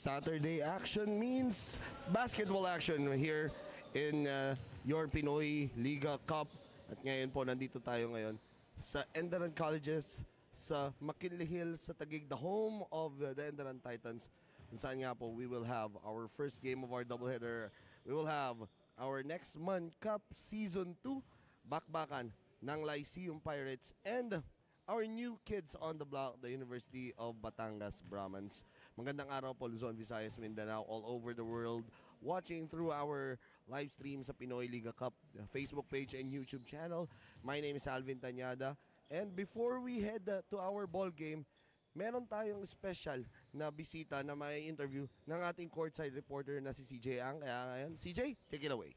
Saturday action means basketball action here in uh, your Pinoy Liga Cup. At ngayon po, nandito tayo ngayon sa Enderan Colleges sa McKinley Hill sa Taguig, the home of the Enderan Titans. Kung saan nga po, we will have our first game of our doubleheader. We will have our next month Cup Season 2, bakbakan ng Lyceum Pirates and our new kids on the block, the University of Batangas Brahmans. Magandang araw po Luzon, Visayas, Mindanao, all over the world, watching through our live stream sa Pinoy Liga Cup Facebook page and YouTube channel. My name is Alvin Tanyada. And before we head uh, to our ball game, meron tayong special na bisita na may interview ng ating courtside reporter na si CJ Ang. Kaya ngayon, CJ, take it away.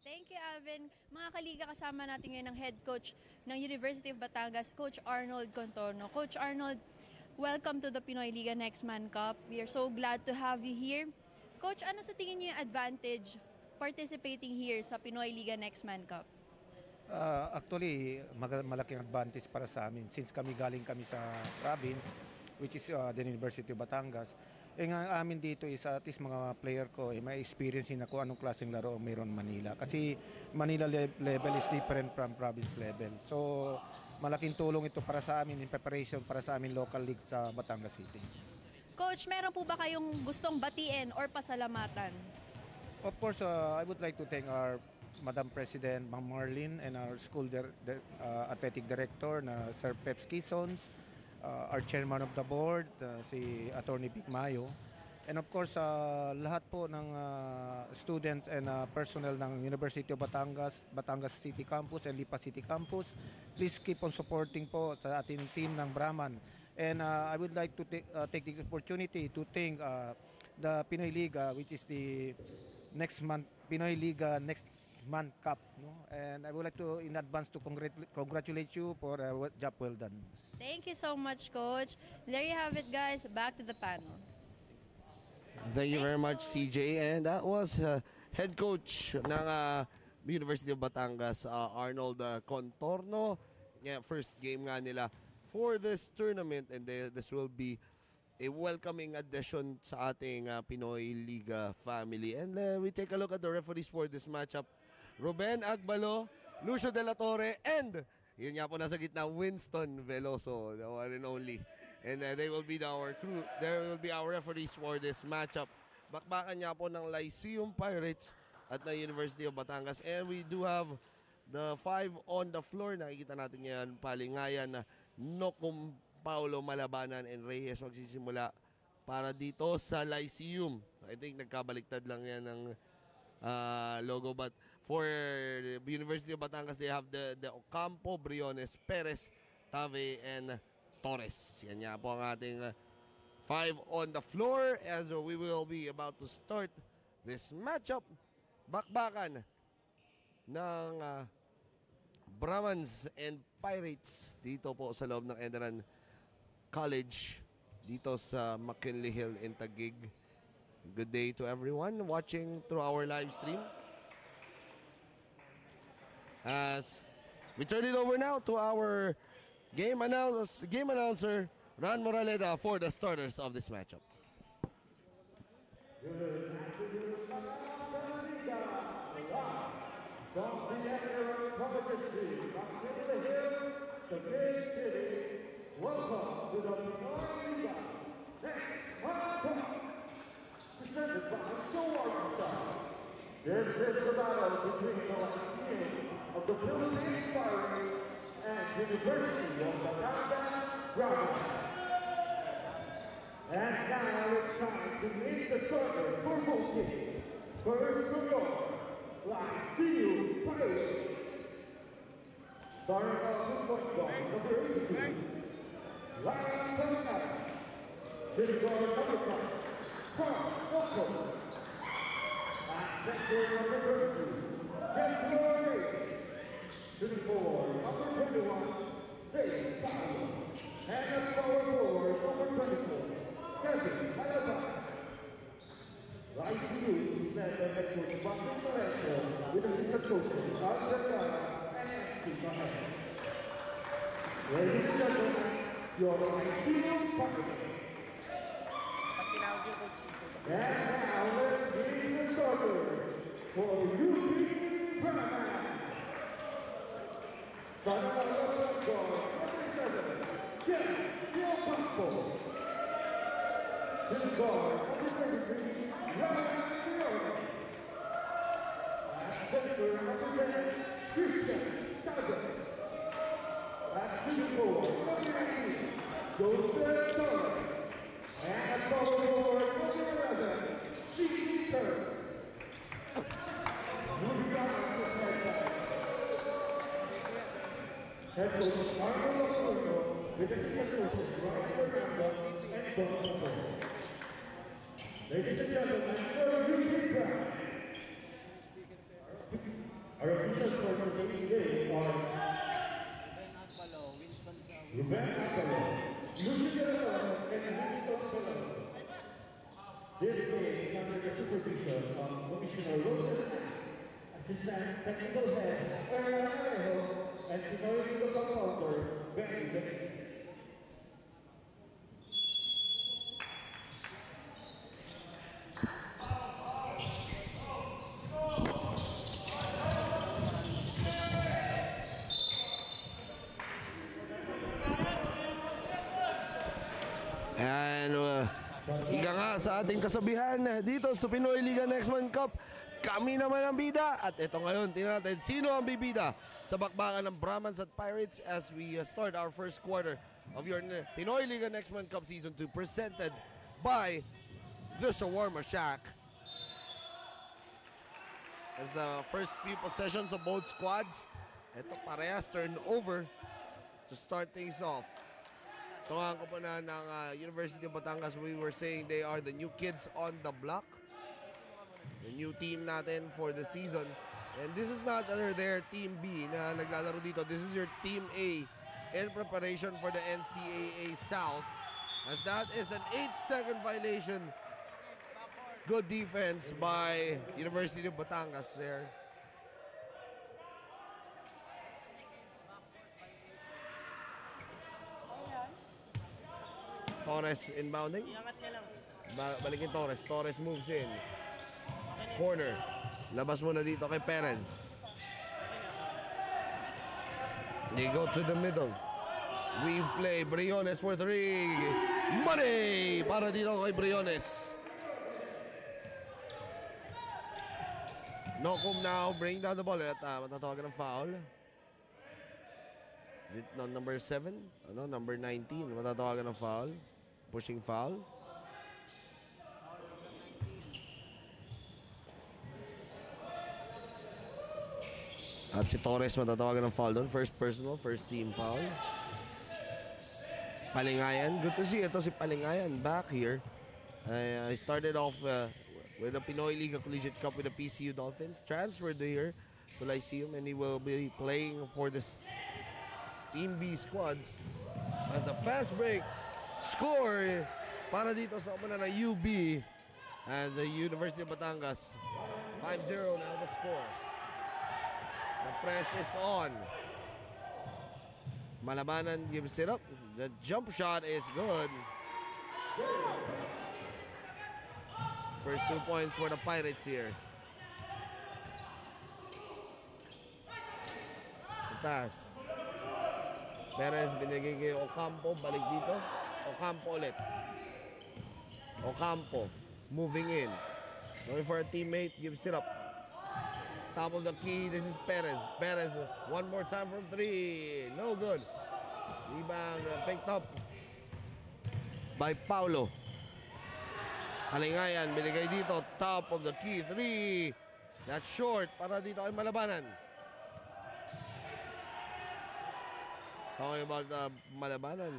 Thank you Alvin. Mga kaliga kasama natin ngayon ng head coach ng University of Batangas, Coach Arnold Contorno. Coach Arnold, welcome to the Pinoy Liga Next Man Cup. We are so glad to have you here. Coach, ano sa tingin niyo yung advantage participating here sa Pinoy Liga Next Man Cup? Uh, actually, malaking advantage para sa amin since kami galing kami sa province which is uh, the University of Batangas. Eh nga amin dito is at least mga player ko eh, may experience na kung anong klaseng laro ang mayroon Manila. Kasi Manila le- level is different from province level. So malaking tulong ito para sa amin in preparation para sa amin local league sa Batangas City. Coach, meron po ba kayong gustong batiin or pasalamatan? Of course, uh, I would like to thank our Madam President Ma'am Marlene and our school dir- dir- uh, athletic director na Sir Peps Kisons, uh, our chairman of the board uh, si Attorney Vic Mayo. And of course, uh, lahat po ng uh, students and uh, personnel ng University of Batangas, Batangas City Campus and Lipa City Campus, please keep on supporting po sa ating team ng Brahman. And uh, I would like to uh, take the opportunity to thank uh, the Pinoy Liga, which is the next month Pinoy Liga next Man cup. No? And I would like to, in advance, to congrat- congratulate you for a uh, job well done. Thank you so much, Coach. There you have it, guys. Back to the panel. Thank you very much, CJ. And that was uh, head coach ng uh, University of Batangas, uh, Arnold uh, Contorno. Yeah, first game nga nila for this tournament and they- this will be a welcoming addition sa ating uh, Pinoy Liga family. And uh, we take a look at the referees for this matchup. Ruben Agbalo, Lucio De La Torre, and yun nga po nasa gitna, Winston Veloso, the one and only. And uh, they will be our crew, there will be our referees for this matchup. Bakbakan nga po ng Lyceum Pirates at ng University of Batangas. And we do have the five on the floor. Nakikita natin ngayon, palingayan na Nokum Paulo Malabanan and Reyes magsisimula para dito sa Lyceum. I think nagkabaliktad lang yan ng uh, logo but for University of Batangas they have the the Ocampo, Briones, Perez, Tave and Torres. Yan nga po ang ating uh, five on the floor as we will be about to start this matchup. Bakbakan ng uh, Brahmans and Pirates dito po sa loob ng Enderan College dito sa McKinley Hill in Taguig. Good day to everyone watching through our live stream. As we turn it over now to our game announce game announcer Ran Moraleda for the starters of this matchup. From the Emperor Prophecy, from the hills, the great city, welcome to the Pinoy Next one, presented by Shawarma Shack. This is the battle between the Lyceum of the Philippine Pirates and University of Batangas Brahma. And now it's time to meet the starters for both teams. First of all, Lyceum Pirates. Starting off with point guard number 82, Ryan Bernard. Shooting guard number 5, Carl Walker. At center number 32, Jeff Flores. Shooting forward number 21, Dave Powell. And at power forward number 24, Kevin Alabama. Lyceum led by head coach Martin Lorenzo with assistant coaches Art Vergara and Steve Maher. Ladies and gentlemen, your pag And now let's see the for UP Paramount. Moving on to the right side. Head coach Arnold Lopez with assistant coaches Ryan Fernando and Don Lopez. Erna Arejo, and Pinoy Local Founder Benny Benitez. And uh, nga sa ating kasabihan dito sa Pinoy Liga Next Man Cup, kami naman ang bida. At ito ngayon, tingnan natin sino ang bibida sa bakbakan ng Brahmans at Pirates as we uh, start our first quarter of your uh, Pinoy Liga Next Man Cup Season 2 presented by the Shawarma Shack. As the first few possessions of both squads, ito parehas turnover to start things off. Tungan ko po na ng uh, University of Batangas, we were saying they are the new kids on the block. The new team natin for the season. And this is not under their Team B na naglalaro dito. This is your Team A in preparation for the NCAA South. As that is an 8-second violation. Good defense by University of Batangas there. Torres inbounding. Ba balikin Torres. Torres moves in. Corner. Labas muna dito kay Perez. They go to the middle. We play Briones for three. Money! Para dito kay Briones. Nokum now bring down the ball at uh, matatawagan ng foul. Is it no, number 7? Ano, number 19. Matatawagan ng foul. Pushing foul. At si Torres matatawagan ng foul doon. First personal, first team foul. Palingayan. Good to see ito si Palingayan back here. I, I started off uh, with the Pinoy Liga Collegiate Cup with the PCU Dolphins. Transferred here to Lyceum and he will be playing for this Team B squad. As a fast break score para dito sa umuna ng UB as the University of Batangas. 5-0 now the score. The press is on. Malabanan gives it up. The jump shot is good. First two points for the Pirates here. Taas. Perez binigay kay Ocampo. Balik dito. Ocampo ulit. Ocampo. Moving in. Going for a teammate. Gives it up. Top of the key. This is Perez. Perez. One more time from three. No good. Rebound uh, picked up by Paulo. Palingayan. Binigay dito. Top of the key. Three. That's short. Para dito ay malabanan. Talking about uh, Malabanan.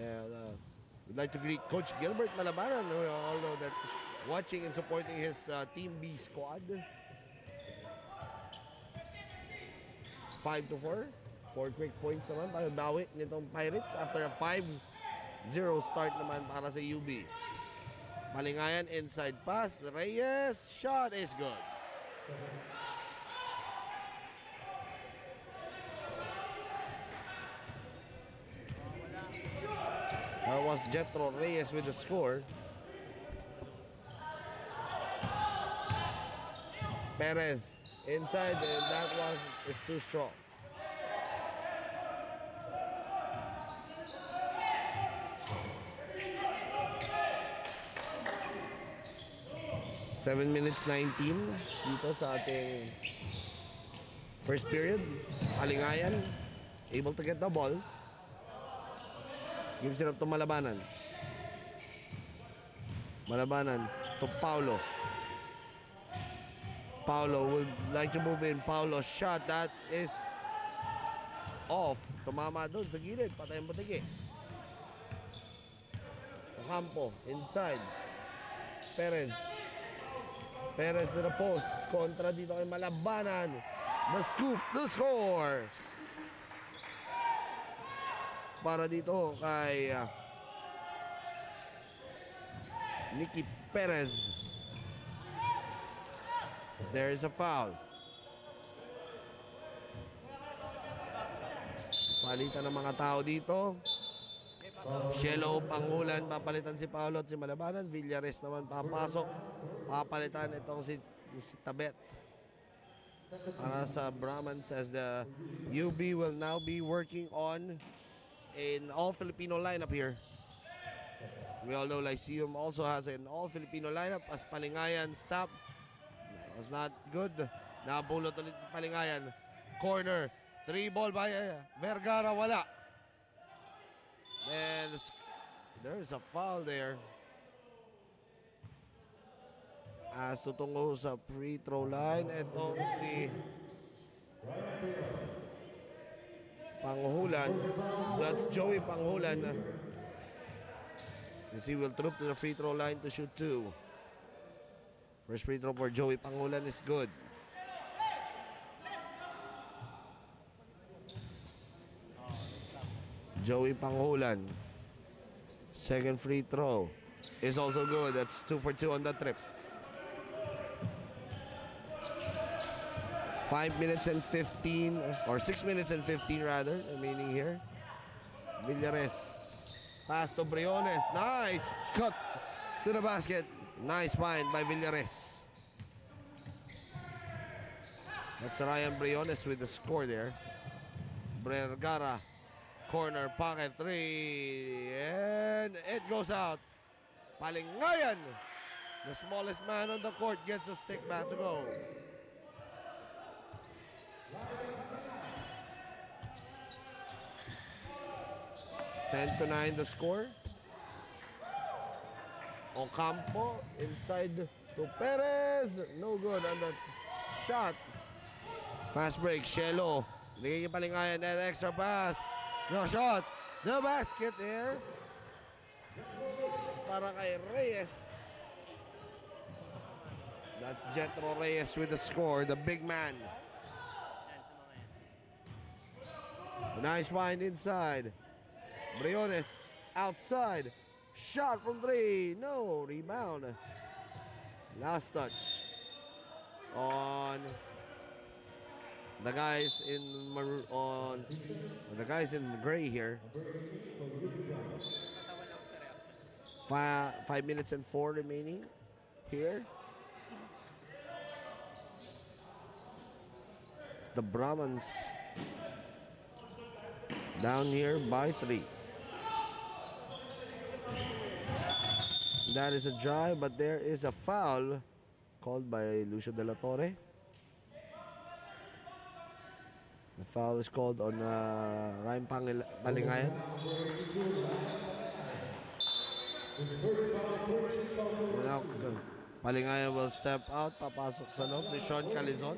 And uh, we'd like to greet Coach Gilbert Malabanan. Know that watching and supporting his uh, Team B squad. 5 to 4. 4 quick points naman para bawi nitong Pirates after a 5-0 start naman para sa UB. Palingayan inside pass. Reyes shot is good. That was Jetro Reyes with the score. Perez inside and that was is too strong. Seven minutes 19 dito sa ating first period. Alingayan, able to get the ball. Gives it up to Malabanan. Malabanan to Paulo. Paulo would like to move in. Paulo shot. That is off. Tumama doon sa gilid. Patay ang batigi. Ocampo inside. Perez. Perez the post. Kontra dito kay Malabanan. The scoop. The score. Para dito kay uh, Nicky Perez. As there is a foul. Palitan ng mga tao dito. Shelo Pangulan, papalitan si Paolo at si Malabanan. Villares naman papasok. Papalitan itong si, si Tabet. Para sa Brahmans as the UB will now be working on an all-Filipino lineup here. We all know Lyceum also has an all-Filipino lineup as Palingayan stop. Was not good. Nabulot ulit Palingayan. Corner. Three ball by uh, Vergara. Wala. And there's a foul there. As tutungo sa free throw line. Itong si Panghulan. That's Joey Panghulan. As he will troop to the free throw line to shoot two. First free throw for Joey Pangulan is good. Joey Pangulan. Second free throw is also good. That's two for two on the trip. Five minutes and 15, or six minutes and 15 rather, remaining here. Villares. Pass to Briones. Nice cut to the basket. Nice find by Villares. That's Ryan Briones with the score there. Vergara. Corner pocket three. And it goes out. Palingayan. The smallest man on the court gets a stick back to go. Ten to nine the score. Ocampo inside to Perez. No good on that shot. Fast break. Shelo. Nagiging palingayan and extra pass. No shot. The basket there. Para kay Reyes. That's Jetro Reyes with the score. The big man. Nice find inside. Briones outside. Shot from three. No rebound. Last touch on the guys in on the guys in gray here. Five five minutes and four remaining here. It's the Brahmans down here by three. That is a drive, but there is a foul called by Lucio De La Torre. The foul is called on uh, Ryan Palingayan. Palingayan will step out, papasok sa loob si Sean Calizon.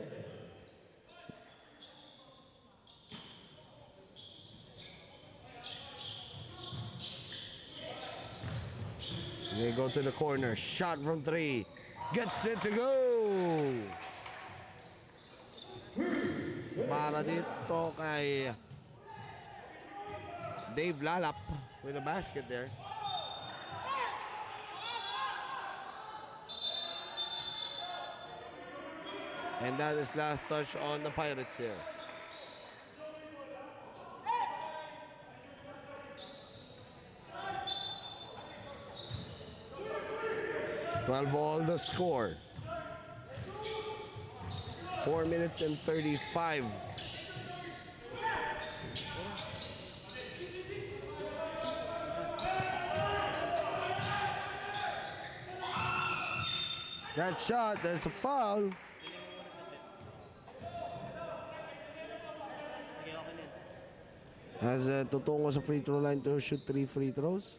They go to the corner. Shot from three. Gets it to go. Para dito kay Dave Lalap with a basket there. And that is last touch on the Pirates here. Twelve all the score. 4 minutes and 35. That shot, there's a foul. Has uh, tutungo sa free throw line to shoot three free throws.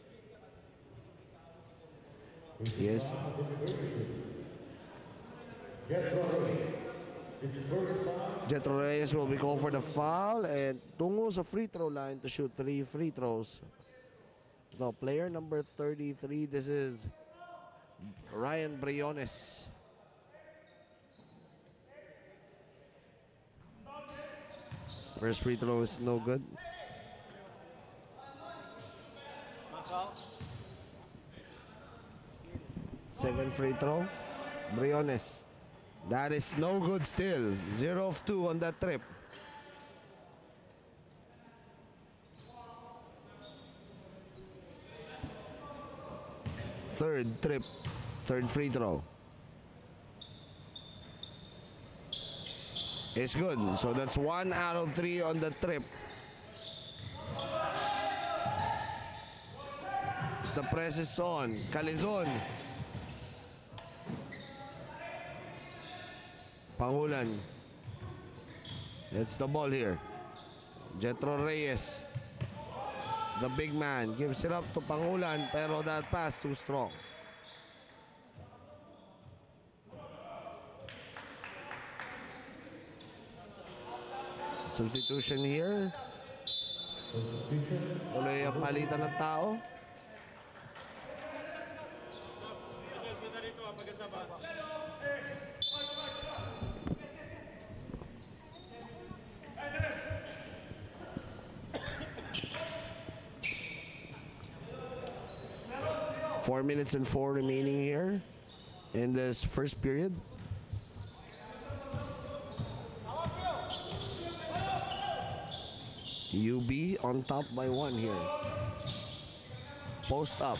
Yes. Jetro Reyes will be called for the foul and tungo sa free throw line to shoot three free throws. The player number 33, this is Ryan Briones. First free throw is no good. Second free throw, Briones. That is no good still. Zero of two on that trip. Third trip, third free throw. It's good. So that's one out of three on the trip. As the press is on. Calizon. Pangulan. It's the ball here. Jetro Reyes. The big man gives it up to Pangulan pero that pass too strong. Substitution here. Tuloy ang palitan ng tao. Four minutes and four remaining here in this first period. UB on top by one here. Post up.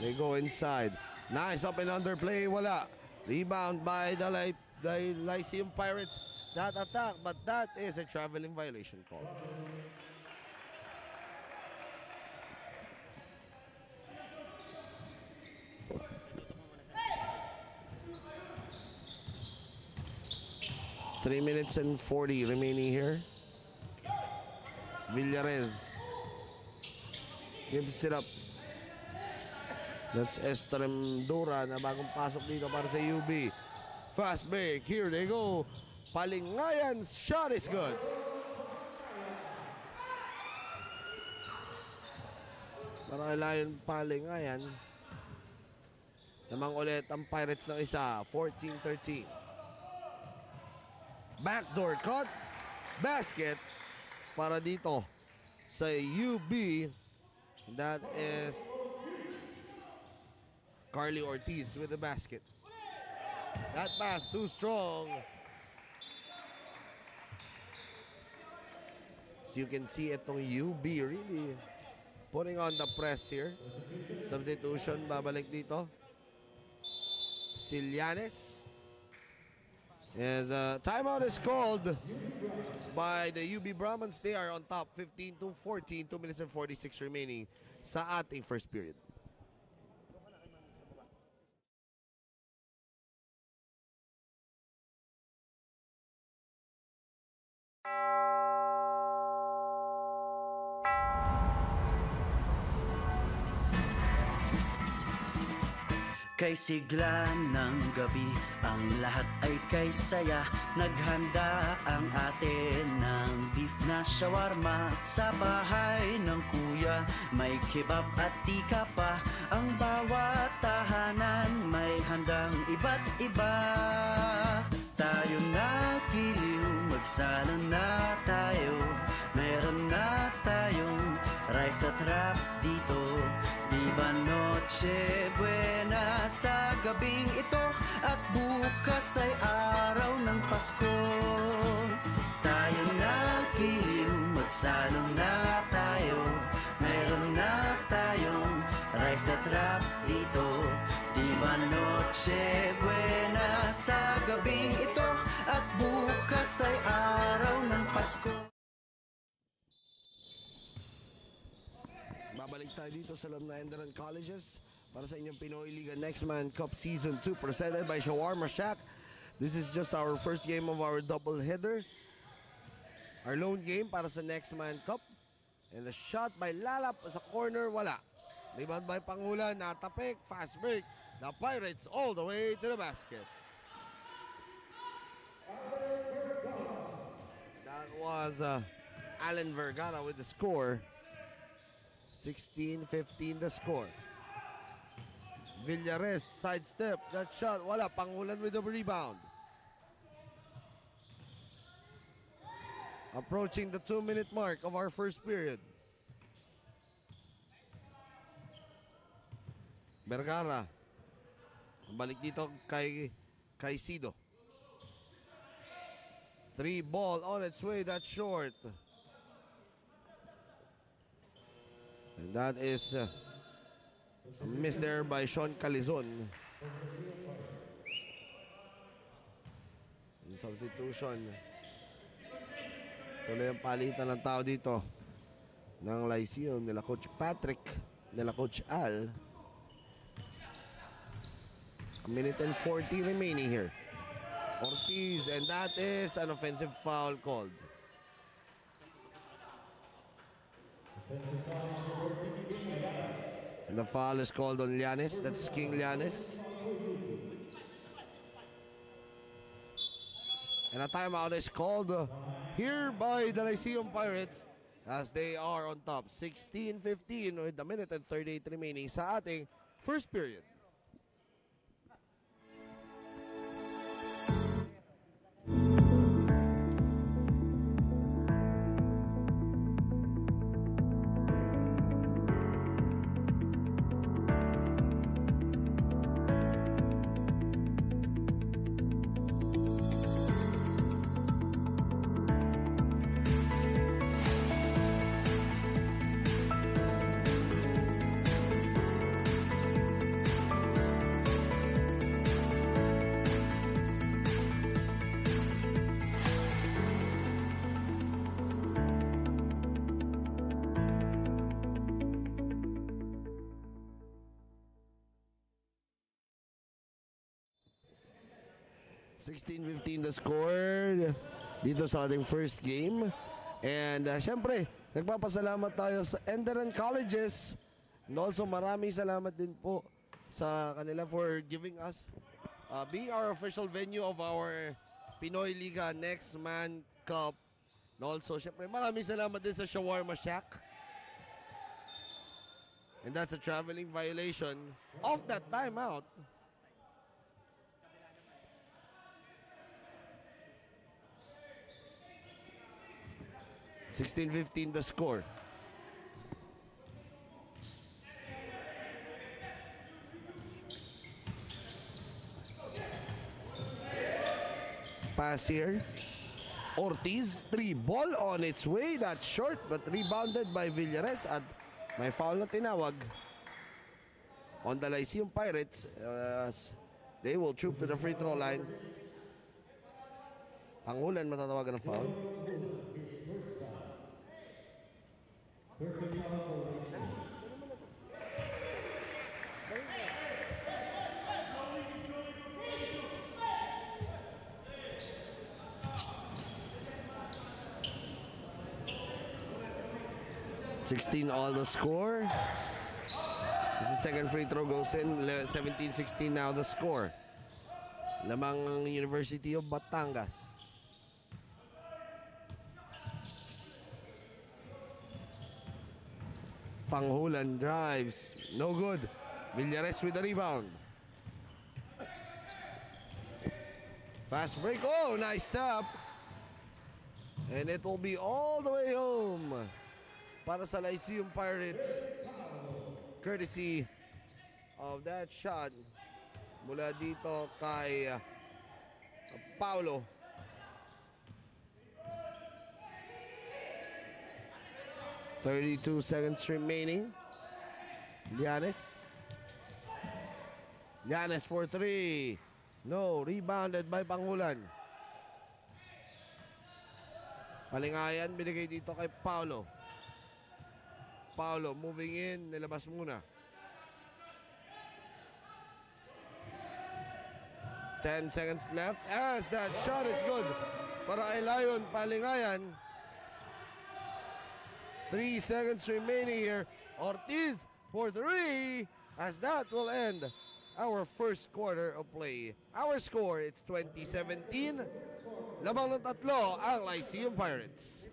They go inside. Nice up and under play. Wala. Rebound by the, Ly- the Lyceum Pirates. That attack, but that is a traveling violation call. Three minutes and 40 remaining here. Villarez gives it up. That's Estrem Dura na bagong pasok dito para sa UB. Fast break. Here they go. Palingayan's shot is good. Para Lion Palingayan. Namang ulit ang Pirates ng isa. 14-13. Backdoor cut. Basket para dito sa UB. That is Carly Ortiz with the basket. That pass too strong. So you can see itong UB really putting on the press here. Substitution babalik dito. Silianes. As a uh, timeout is called by the UB Brahmans. They are on top 15 to 14. 2 minutes and 46 remaining sa ating first period. Kay sigla ng gabi Ang lahat ay kay saya. Naghanda ang atin ng beef na shawarma. Sa bahay ng kuya May kebab at tika pa. Ang bawat tahanan May handang iba't iba. Tayo na kiliw Magsala na tayo. Meron na tayong rice at rap dito Viva Noche Buena sa gabing ito At bukas ay araw ng Pasko? Tayo na kiliw, magsalo na tayo. Meron na tayong rice at rap dito. Viva Noche Buena sa gabing ito At bukas ay araw ng Pasko tayo dito sa na Enderun Colleges para sa inyong Pinoy Liga Next Man Cup Season 2 presented by Shawarma Shack. This is just our first game of our double header. Our lone game para sa Next Man Cup. And a shot by Lalap sa corner, wala. Rebound by Pangulan, natapik, fast break. The Pirates all the way to the basket. That was uh, Alan Vergara with the score. 16-15 the score. Villares sidestep. That shot. Wala. Pangulan with the rebound. Approaching the two-minute mark of our first period. Vergara. Balik dito kay Sido. Three ball on its way. that short. And that is uh, a miss there by Sean Calizon. In substitution. Tuloy ang palitan ng tao dito ng Lyceum nila Coach Patrick, nila Coach Al. A minute and 40 remaining here. Ortiz, and that is an offensive foul called. And the foul is called on Llanes. That's King Llanes. And a timeout is called here by the Lyceum Pirates as they are on top. 16-15 with a minute and 38 remaining sa ating first period. Sixteen fifteen the score dito sa ating first game. And uh, syempre, nagpapasalamat tayo sa Enderan Colleges. And also maraming salamat din po sa kanila for giving us uh, being our official venue of our Pinoy Liga Next Man Cup. And also, syempre, maraming salamat din sa Shawarma Shack. And that's a traveling violation of that timeout. Sixteen fifteen the score. Pass here. Ortiz, three ball on its way. That's short but rebounded by Villares at may foul na tinawag on the Lyceum Pirates as they will troop to the free throw line. Pangulan matatawagan ng foul. Sixteen all the score. As the second free throw goes in, 17-16 now the score. Lamang ang University of Batangas. Panghulan drives. No good. Villares with the rebound. Fast break. Oh, nice stop. And it will be all the way home para sa Lyceum Pirates. Courtesy of that shot mula dito kay uh, Paulo. Thirty-two seconds remaining. Llanes. Llanes for three. No, rebounded by Pangulan. Palingayan, binigay dito kay Paulo. Paulo moving in, nilabas muna. 10 seconds left as that shot is good para kay Palingayan. 3 seconds remaining here. Ortiz for 3 as that will end our first quarter of play. Our score, it's 2017. Lamang ng tatlo ang Lyceum Pirates.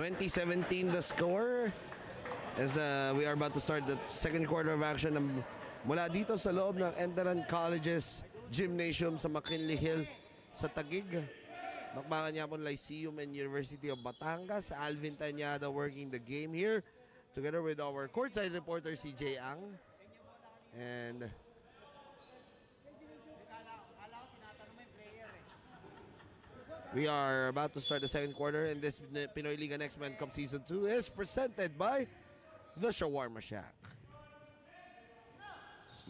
Twenty seventeen the score as uh, we are about to start the second quarter of action ng, mula dito sa loob ng Enderan Colleges Gymnasium sa McKinley Hill sa Tagig. Bakbakan niya po Lyceum and University of Batangas. Alvin Tanyada working the game here together with our courtside reporter CJ Ang. And We are about to start the second quarter and this Pinoy Liga Next Man Cup Season 2 is presented by the Shawarma Shack.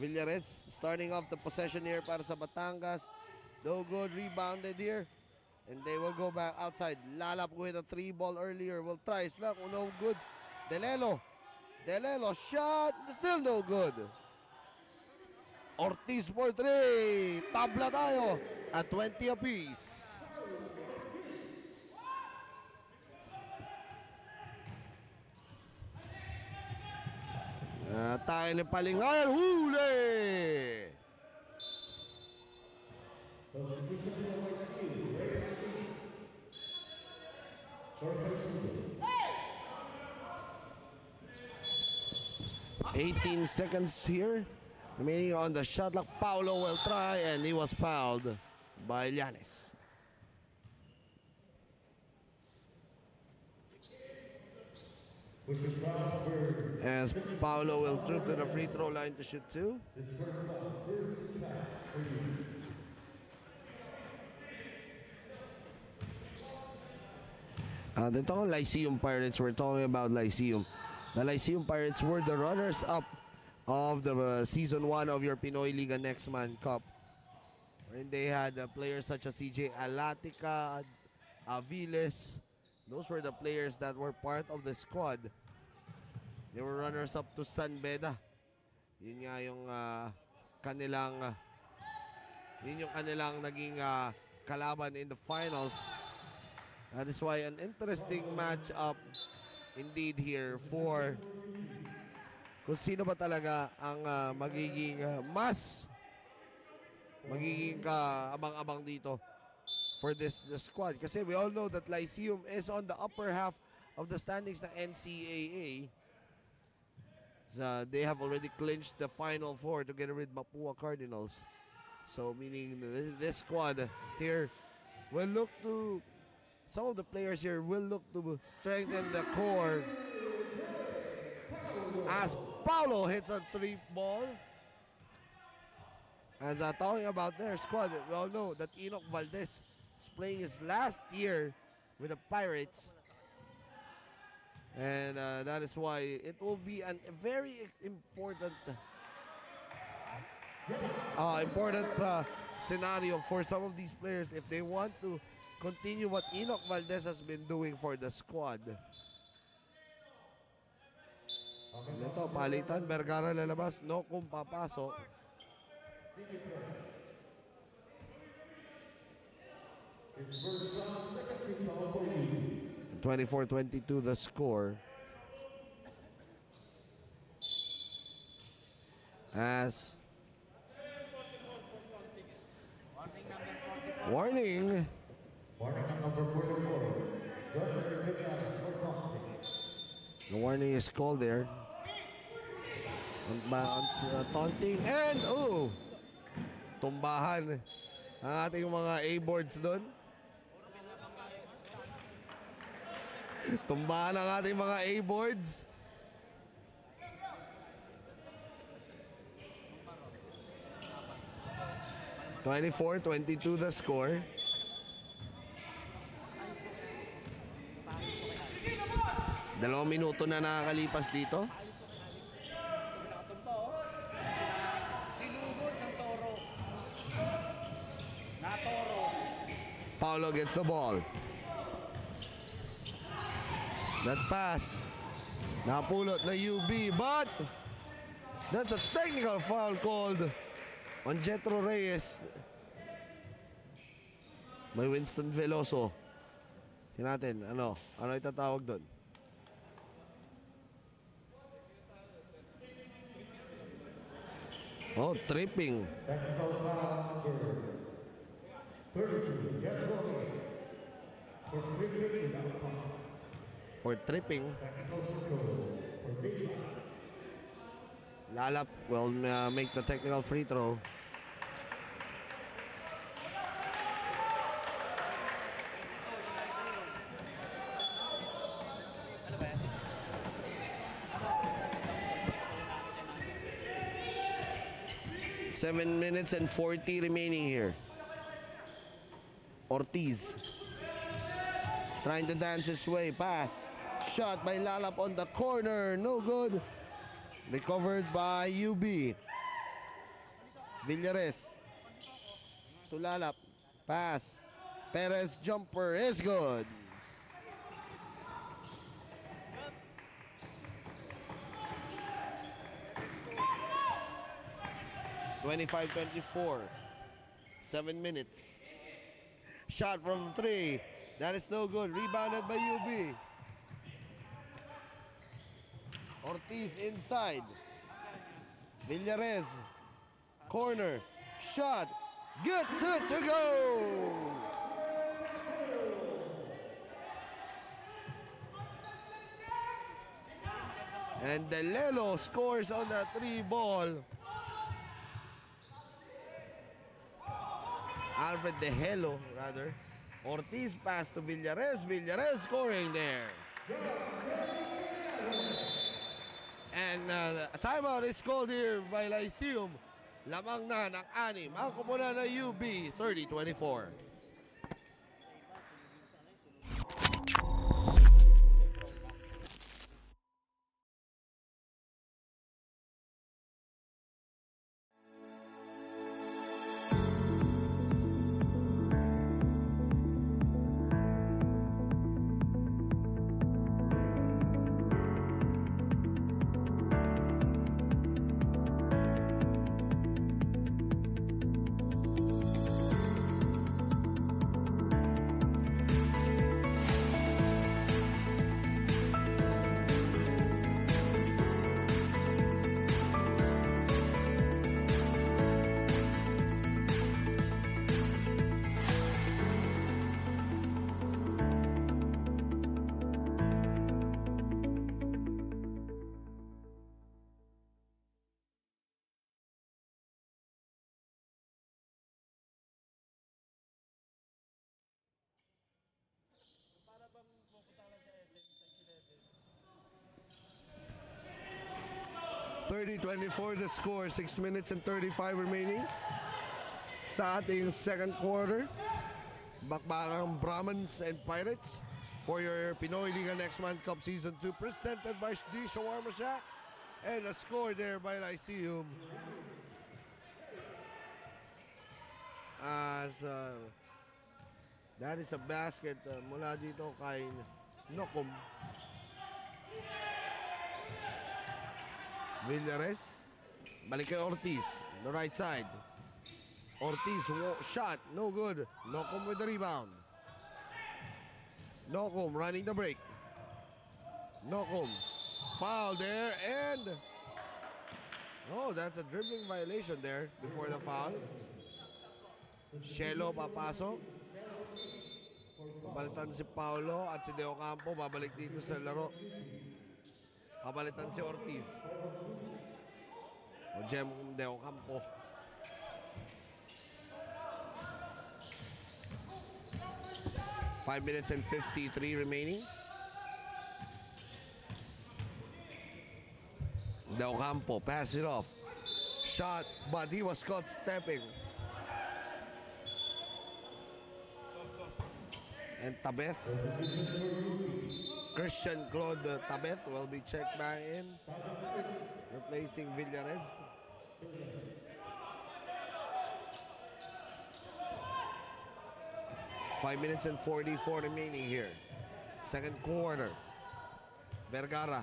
Villares starting off the possession here para sa Batangas. No good, rebounded here. And they will go back outside. Lalap with a three ball earlier. Will try. It's not no good. Delelo. Delelo shot. Still no good. Ortiz for three. Tabla tayo at 20 apiece. Ah, Atake ni Palingayan. Huli! Eighteen seconds here. Remaining on the shot clock. Paulo will try and he was fouled by Llanes. As Paolo will troop to the free throw line to shoot two. Uh, the talking Lyceum Pirates, we're talking about Lyceum. The Lyceum Pirates were the runners-up of the uh, season one of your Pinoy Liga Next Man Cup. Wherein they had uh, players such as CJ Alatica, Aviles. Those were the players that were part of the squad. They were runners-up to San Beda. Yun nga yung uh, kanilang uh, yun yung kanilang naging uh, kalaban in the finals. That is why an interesting match-up indeed here for kung sino ba talaga ang uh, magiging uh, mas magiging kaabang-abang dito for this squad. Kasi we all know that Lyceum is on the upper half of the standings ng NCAA. They have already clinched the Final Four together with Mapua Cardinals. So meaning this, this squad here will look to some of the players here will look to strengthen the core as Paulo hits a three ball. As uh, talking about their squad, we all know that Enoch Valdez is playing his last year with the Pirates. And uh, that is why it will be an, a very important uh, important uh, scenario for some of these players if they want to continue what Enoch Valdez has been doing for the squad. Ito, palitan. Vergara lalabas. No kung papasok. 24-22 the score. As warning. The warning is called there. Uh, taunting and oh tumbahan ang ating mga A-boards doon. Tumbahan ang ating mga A-boards. Twenty-four, twenty-two the score. Dalawang minuto na nakakalipas dito. Paulo gets the ball. That pass. Napulot na UB but that's a technical foul called on Jetro Reyes. May Winston Veloso. Tingnan natin, ano, ano itatawag doon? Oh, tripping. For tripping. Lalap will uh, make the technical free throw. Seven minutes and 40 remaining here. Ortiz trying to dance his way. Pass. Shot by Lalap on the corner. No good. Recovered by UB. Villares. To Lalap. Pass. Perez jumper is good. Twenty-five, twenty-four. Seven minutes. Shot from three. That is no good. Rebounded by UB. Ortiz inside. Villares. Corner. Shot. Gets it to go. And Delelo scores on that three ball. Alfred De Helo, rather. Ortiz pass to Villares. Villares scoring there. And uh, a timeout is called here by Lyceum. Lamang na ng anim. Ang kumuna na UB, 30-24. Thirty twenty-four the score, 6 minutes and 35 remaining. Sa ating second quarter, bakbakang Brahmans and Pirates for your Pinoy Liga Next Man Cup Season 2 presented by D Shawarma Shack and a score there by Lyceum. As uh, that is a basket uh, mula dito kay Nokum. Villares. Balik kay Ortiz. The right side. Ortiz shot. No good. Nokum with the rebound. Nokum running the break. Nokum. Foul there and... Oh, that's a dribbling violation there before the foul. Shelo papasok. Babalitan si Paulo at si Deo Campo babalik dito sa laro. Si Ortiz. O Jem De Ocampo. Five minutes and 53 remaining. Del Campo pass it off. Shot, but he was caught stepping. And Tabet. Christian Claude Tabeth will be checked back in. Replacing Villares. Five minutes and 44 remaining here. Second quarter. Vergara.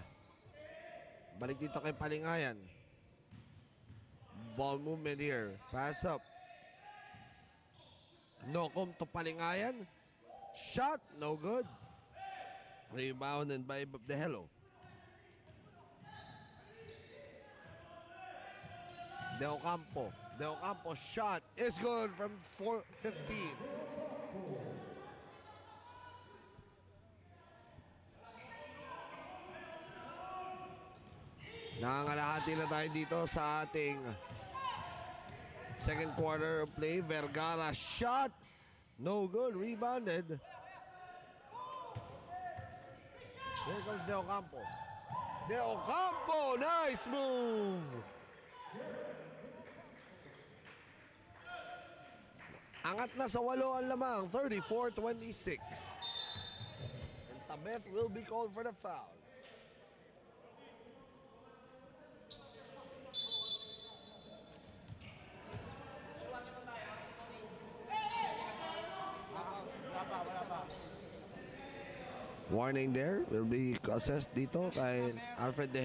Balik dito kay Palingayan. Ball movement here. Pass up. Nokom to Palingayan. Shot. No good. Rebounded by De Hello. De Ocampo. De Ocampo shot is good from 4, 15. Nangangalahati na tayo dito sa ating second quarter play. Vergara shot. No good. Rebounded. Here comes De Ocampo. De Ocampo. Nice move. Angat na sa walo ang lamang. 34-26. And Tabet will be called for the foul. Warning there. Will be assessed dito kay Alfred De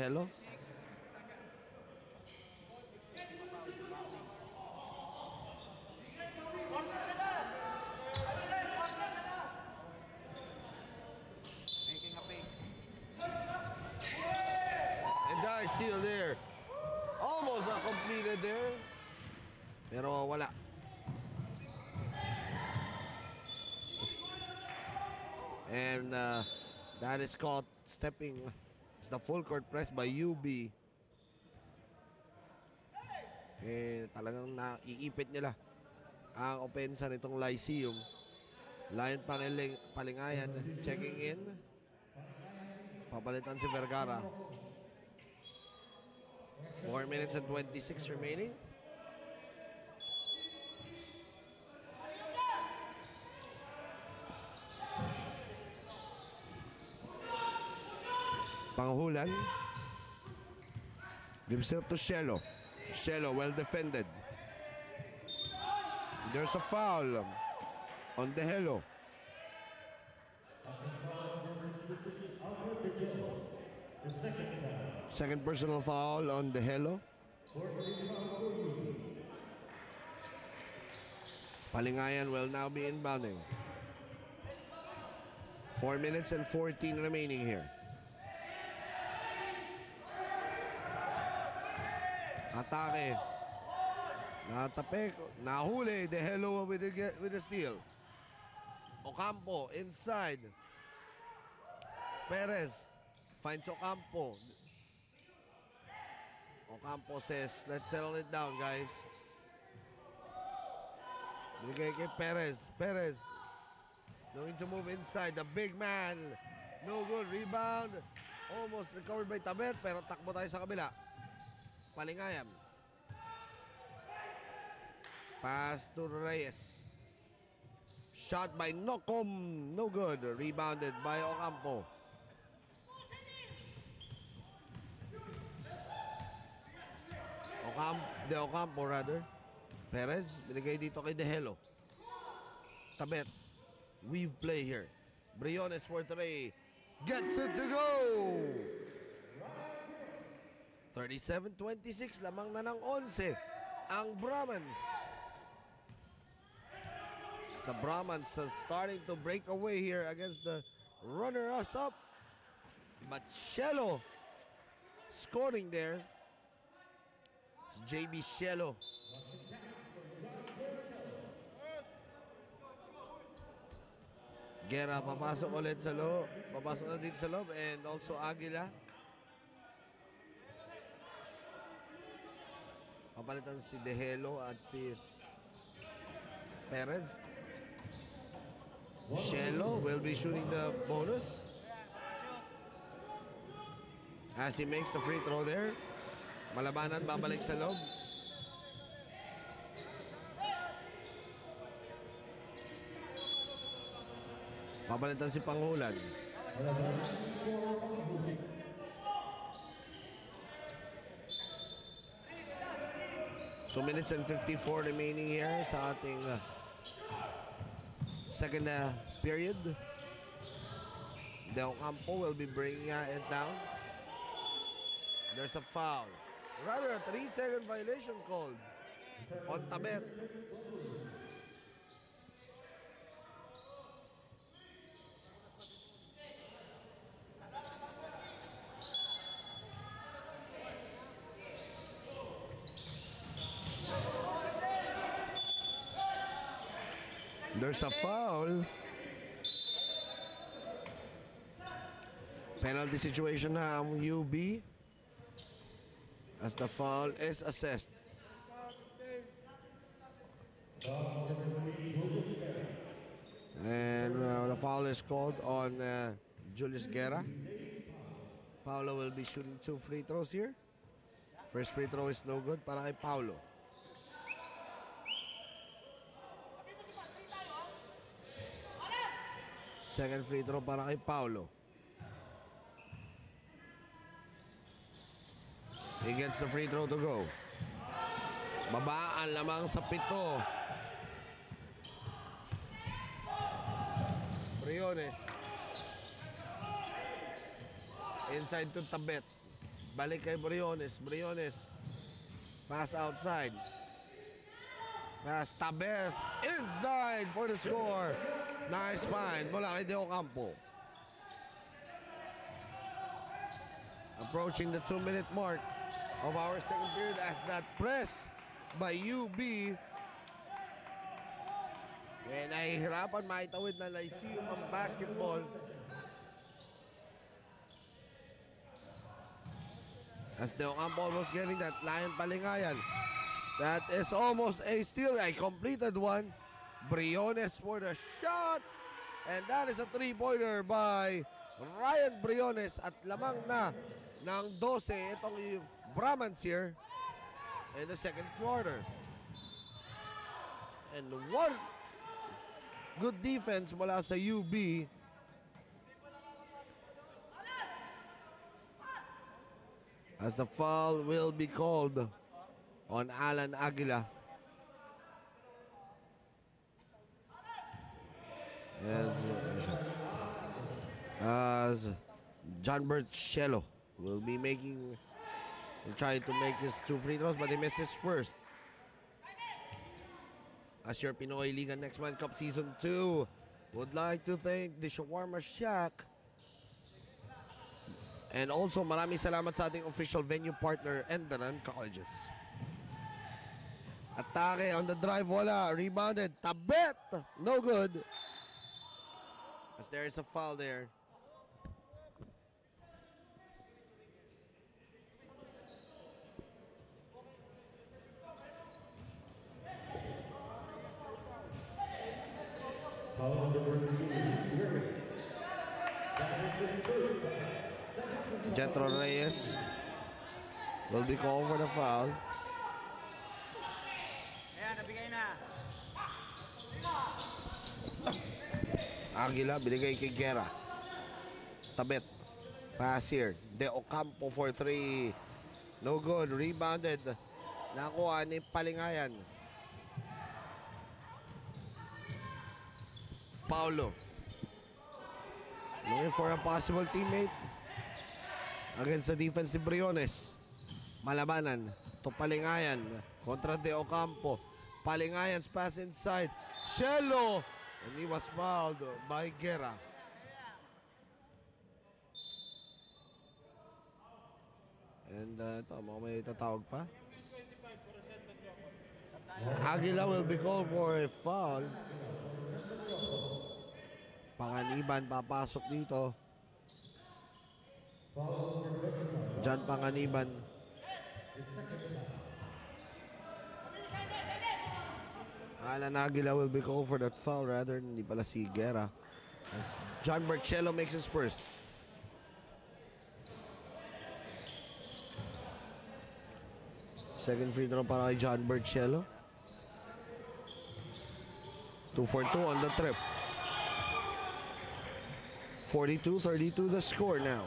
is caught stepping. It's the full court press by UB. Eh, talagang naiipit nila ang opensa nitong Lyceum. Lion Pangiling, Palingayan checking in. Papalitan si Vergara. 4 minutes and 26 remaining. Panghulan. Gives it up to Shelo. Shelo well defended. There's a foul on the hello. Second personal foul on the hello. Palingayan will now be inbounding. Four minutes and 14 remaining here. Atake. Natapek. Nahuli. De Hello with the, with the steal. Ocampo inside. Perez finds Ocampo. Ocampo says, let's settle it down, guys. Binigay kay Perez. Perez going to move inside. The big man. No good. Rebound. Almost recovered by Tabet, pero takbo tayo sa kabila. Palingayan. Pass to Reyes. Shot by Nokom. No good. Rebounded by Ocampo. Ocampo, de Ocampo rather. Perez, binigay dito kay De Hello. Tabet. Weave play here. Briones for three. Gets it to go! 37-26, lamang na ng 11 ang Brahmans. As the Brahmans are starting to break away here against the runner-us up. Shelo scoring there. It's JB Shelo. Gera papasok ulit sa loob. Papasok na din sa loob. And also Aguila. Papalitan si Dehelo at si Perez. Shelo will be shooting the bonus. As he makes the free throw there. Malabanan, babalik sa loob. Papalitan si Pangulan. 2 minutes and 54 remaining here sa ating uh, second uh, period. Del Campo will be bringing uh, it down. There's a foul. Rather, a three-second violation called on Tabet. There's a foul. Penalty situation na ang UB as the foul is assessed. And uh, the foul is called on uh, Julius Guerra. Paulo will be shooting two free throws here. First free throw is no good para kay Paulo. Second free throw para kay Paulo. He gets the free throw to go. Babaan lamang sa pito. Briones. Inside to Tabet. Balik kay Briones. Briones. Pass outside. Pass Tabet. Inside for the score. Nice find mula kay Campo. Approaching the two-minute mark of our second period as that press by UB. Eh, nahihirapan maitawid na Lyceum ang basketball. As De Ocampo almost getting that Lion Palingayan. That is almost a steal. A completed one. Briones for the shot. And that is a three-pointer by Ryan Briones at lamang na ng 12 itong Brahmans here in the second quarter. And one good defense mula sa UB. As the foul will be called on Alan Aguila. As, as John Bert Shelo will be making, will try to make his two free throws, but he missed his first. As your Pinoy Liga Next Man Cup Season 2 would like to thank the Shawarma Shack and also maraming salamat sa ating official venue partner, Enderun Colleges. Atake on the drive, wala. Rebounded, Tabet, no good. As there is a foul there. Jetro Reyes will be called for the foul. Aguila, binigay kay Guerra. Tabet. Pass here. De Ocampo for three. No good. Rebounded. Nakuha ni Palingayan. Paulo. Looking for a possible teammate. Against the defense ni Briones. Malabanan. To Palingayan. Kontra De Ocampo. Palingayan's pass inside. Shelo and he was fouled by Guerra. And uh, ito, mukhang may tatawag pa. Aguila will be called for a foul. Panganiban papasok dito. John Panganiban. Alan Aguila will be called for that foul rather hindi pala si Guerra. As John Bercello makes his first. Second free throw para kay John Bercello. 2 for 2 on the trip. 42-32 the score now.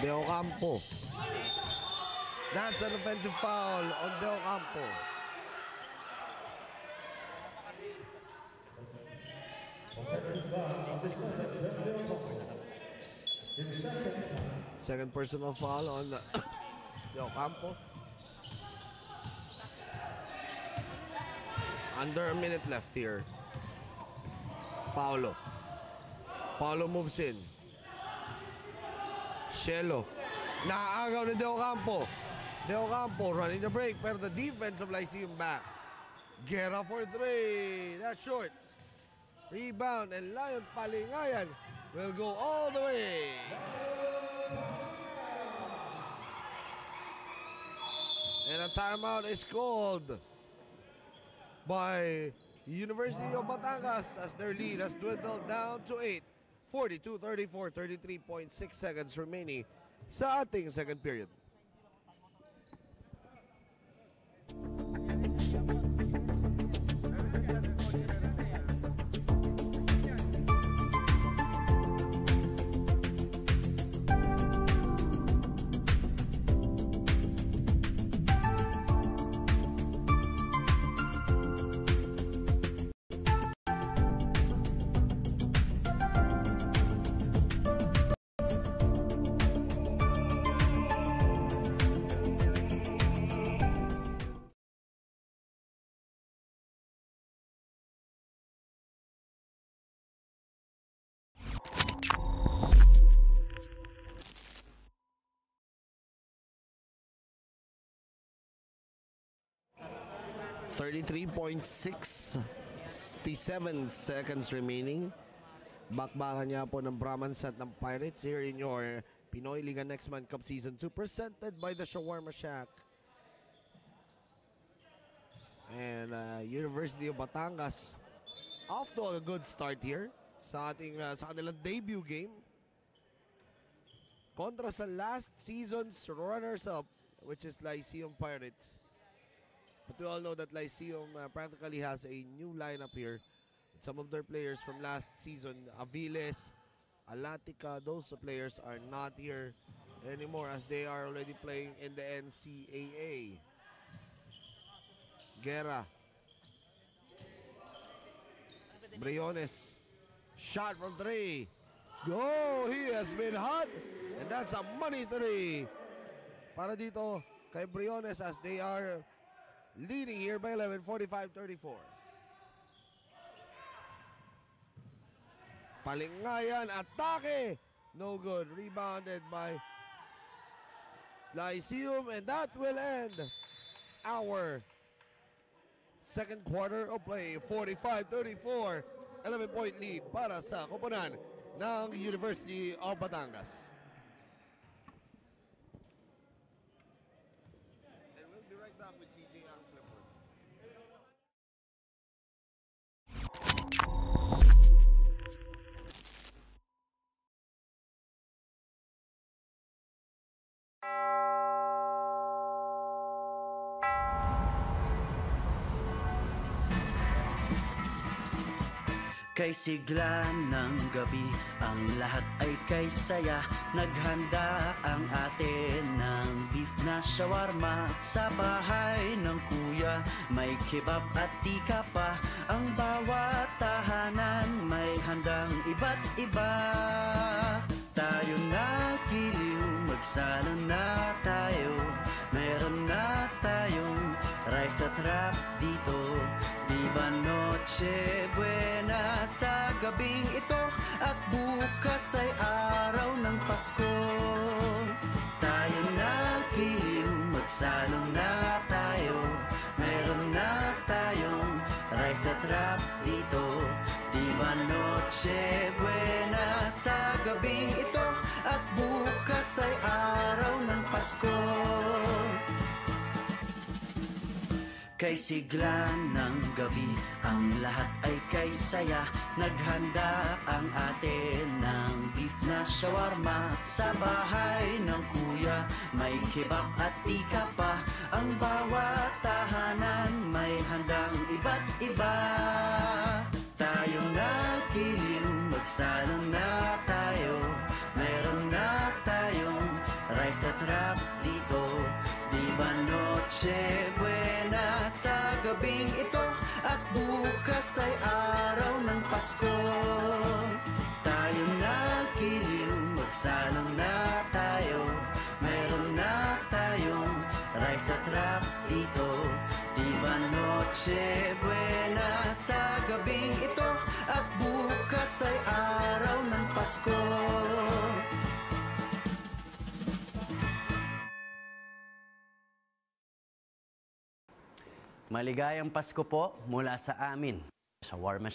Deo Campo. That's an offensive foul on Deo Campo. Second personal foul on Deo Campo. Under a minute left here. Paulo. Paulo moves in. Shelo. Naaagaw ni Deo Campo. De Ocampo running the break pero the defense of Lyceum back. Guerra for three. That's short. Rebound and Lion Palingayan will go all the way. And a timeout is called by University of Batangas as their lead has dwindled down to 8. 42-34, 33.6 seconds remaining sa ating second period. Thirty-three point sixty-seven seconds remaining. Bakbakan niya po ng Brahman set ng Pirates here in your Pinoy Liga Next Man Cup Season 2 presented by the Shawarma Shack. And uh, University of Batangas off to a good start here sa ating uh, sa kanilang debut game kontra sa last season's runners-up which is Lyceum Pirates. But we all know that Lyceum uh, practically has a new lineup here. Some of their players from last season, Aviles, Alatica, those players are not here anymore as they are already playing in the NCAA. Guerra. Briones. Shot from three. Go! He has been hot. And that's a money three. Para dito kay Briones as they are leading here by 11, 45-34. Palingayan, atake! No good. Rebounded by Lyceum and that will end our second quarter of play. 45-34. 11-point lead para sa koponan ng University of Batangas. Kay sigla ng gabi Ang lahat ay kay saya. Naghanda ang atin ng beef na shawarma. Sa bahay ng kuya May kebab at tika pa. Ang bawat tahanan May handang iba't iba. Tayo na giliw Magsala na tayo. Meron na tayong rice at wrap dito Ba noche buena sa gabing ito At bukas ay araw ng Pasko? Tayo nagkilim, magsalong na tayo. Meron na tayong rice at rap dito. Di ba noche buena sa gabing ito At bukas ay araw ng Pasko Kay sigla ng gabi Ang lahat ay kay saya. Naghanda ang atin ng beef na shawarma. Sa bahay ng kuya May kebab at tika pa. Ang bawat tahanan May handang iba't iba. Tayo nagkilim Magsalong na tayo. Meron na tayong rice at rap dito. Di ba noche buena sa gabing ito At bukas ay araw ng Pasko. Tayo nagkilim, magsalong na tayo. Meron na tayong rice at rap dito Di ba noche buena? Sa gabing ito At bukas ay araw ng Pasko Maligayang Pasko po mula sa amin sa Warma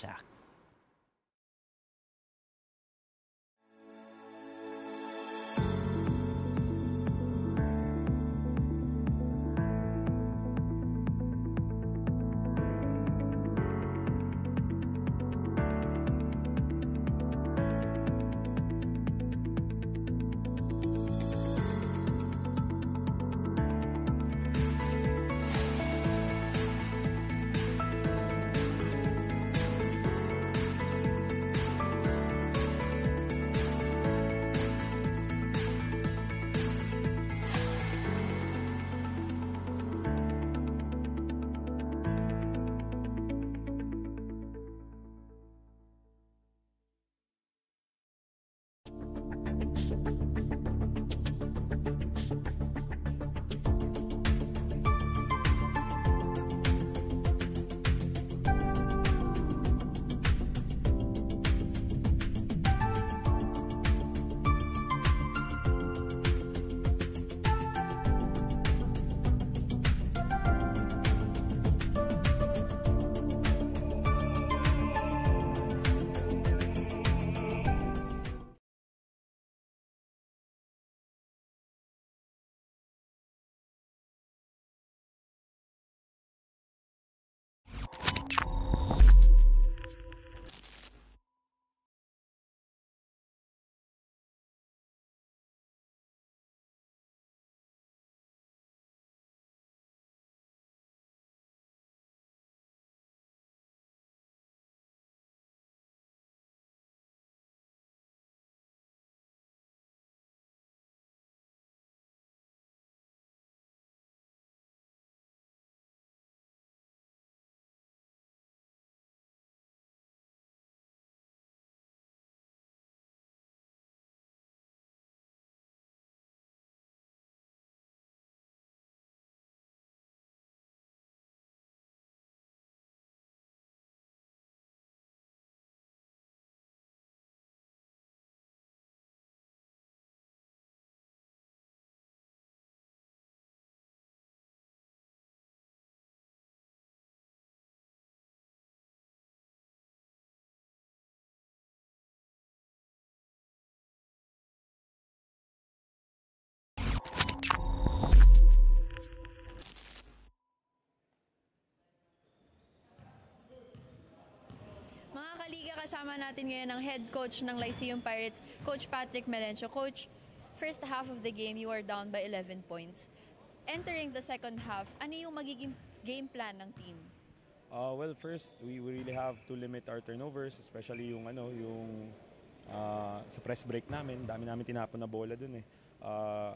kasama natin ngayon ang head coach ng Lyceum Pirates, Coach Patrick Melencio. Coach, first half of the game, you are down by 11 points. Entering the second half, ano yung magiging game plan ng team? Uh, well, first, we, we really have to limit our turnovers, especially yung ano, yung uh, sa press break namin, dami namin tinapon na bola dun eh. Uh,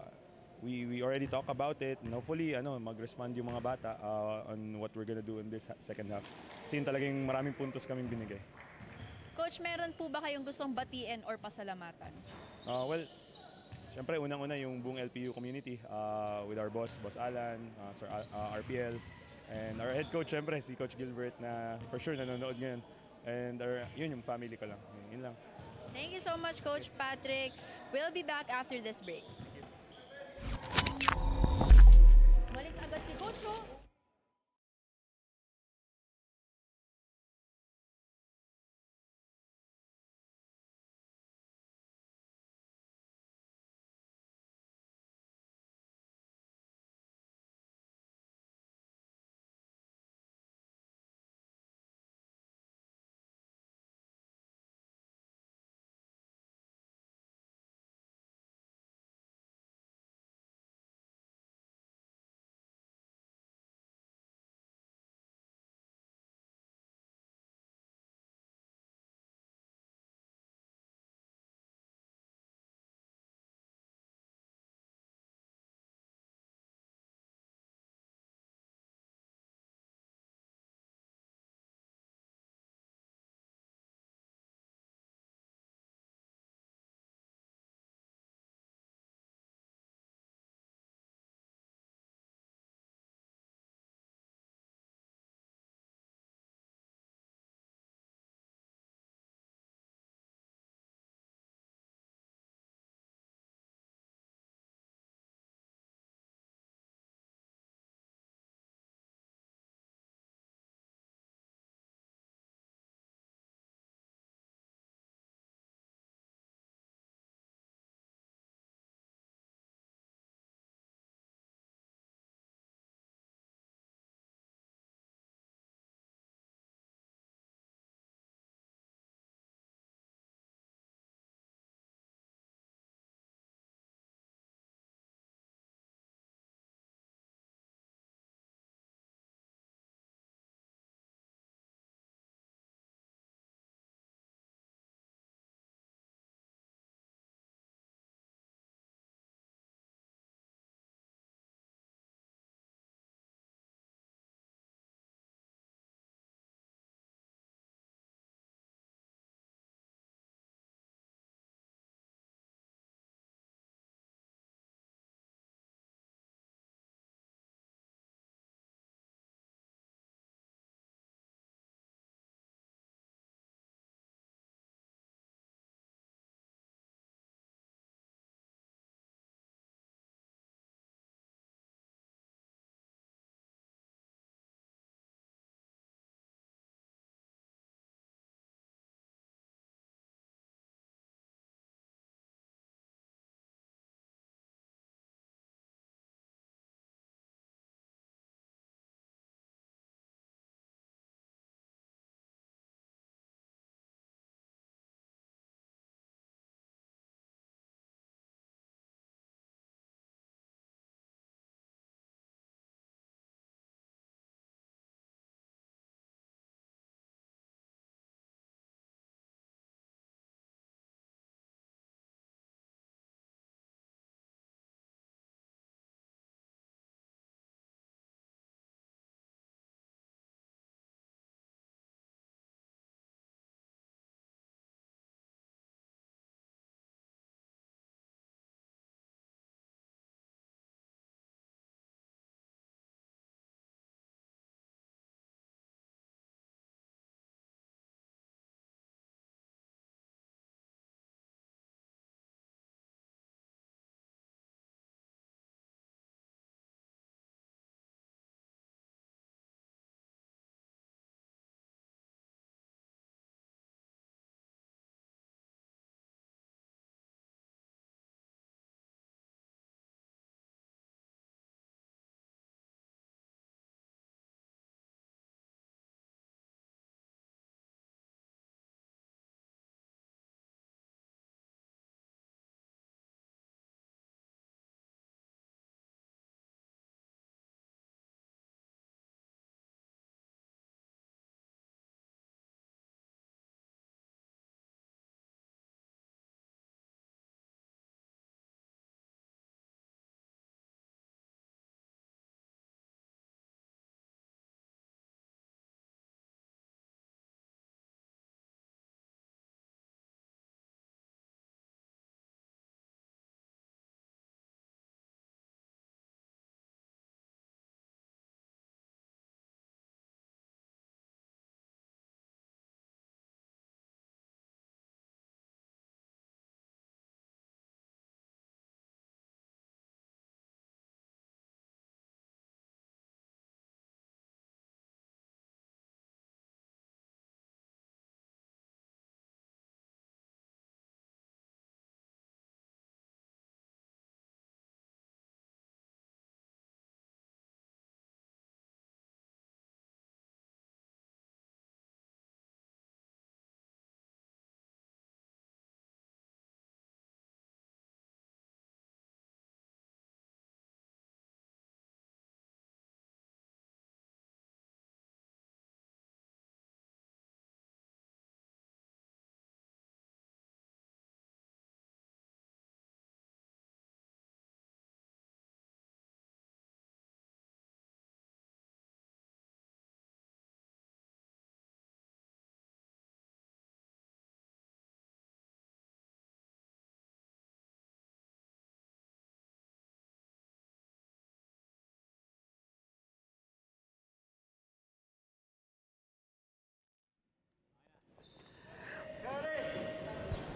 we we already talk about it and hopefully ano mag-respond yung mga bata uh, on what we're gonna do in this second half. Kasi yun talagang maraming puntos kaming binigay. Coach, meron po ba kayong gustong batiin or pasalamatan? Uh, well, Siyempre, unang-una yung buong LPU community uh, with our boss, Boss Alan, uh, Sir uh, RPL, And our head coach, syempre, si Coach Gilbert na for sure nanonood ngayon. And our, yun yung family ko lang. Yun lang. Thank you so much, Coach Patrick. We'll be back after this break. Malis agad si Coach,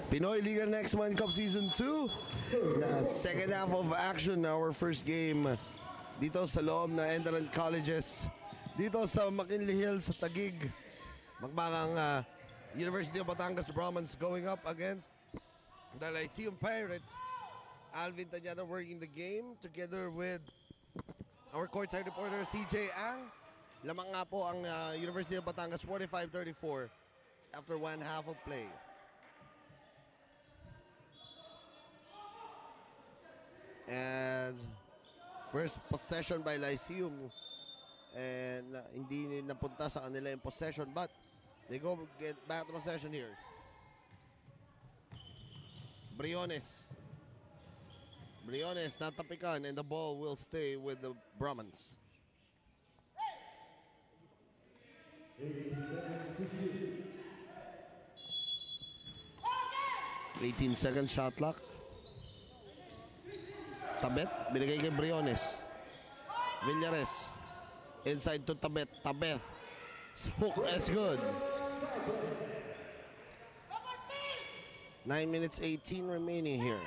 Pinoy Liga Next Man Cup Season 2. Na second half of action, our first game dito sa loob na Enderun Colleges. Dito sa McKinley Hills sa Tagig. Magmangang ah, University of Batangas Brahmans going up against the Lyceum Pirates. Alvin Tanyada working the game together with our courtside reporter CJ Ang. Lamang nga po ang ah, University of Batangas 45-34 after one half of play. And first possession by Lyceum. And uh, hindi napunta sa kanila yung possession but they go get back to possession here. Briones. Briones natapikan and the ball will stay with the Brahmans. Eighteen second shot clock. Tabet, binigay kay Briones. Villares. Inside to Tabet. Tabet. Hook is good. 9 minutes 18 remaining here.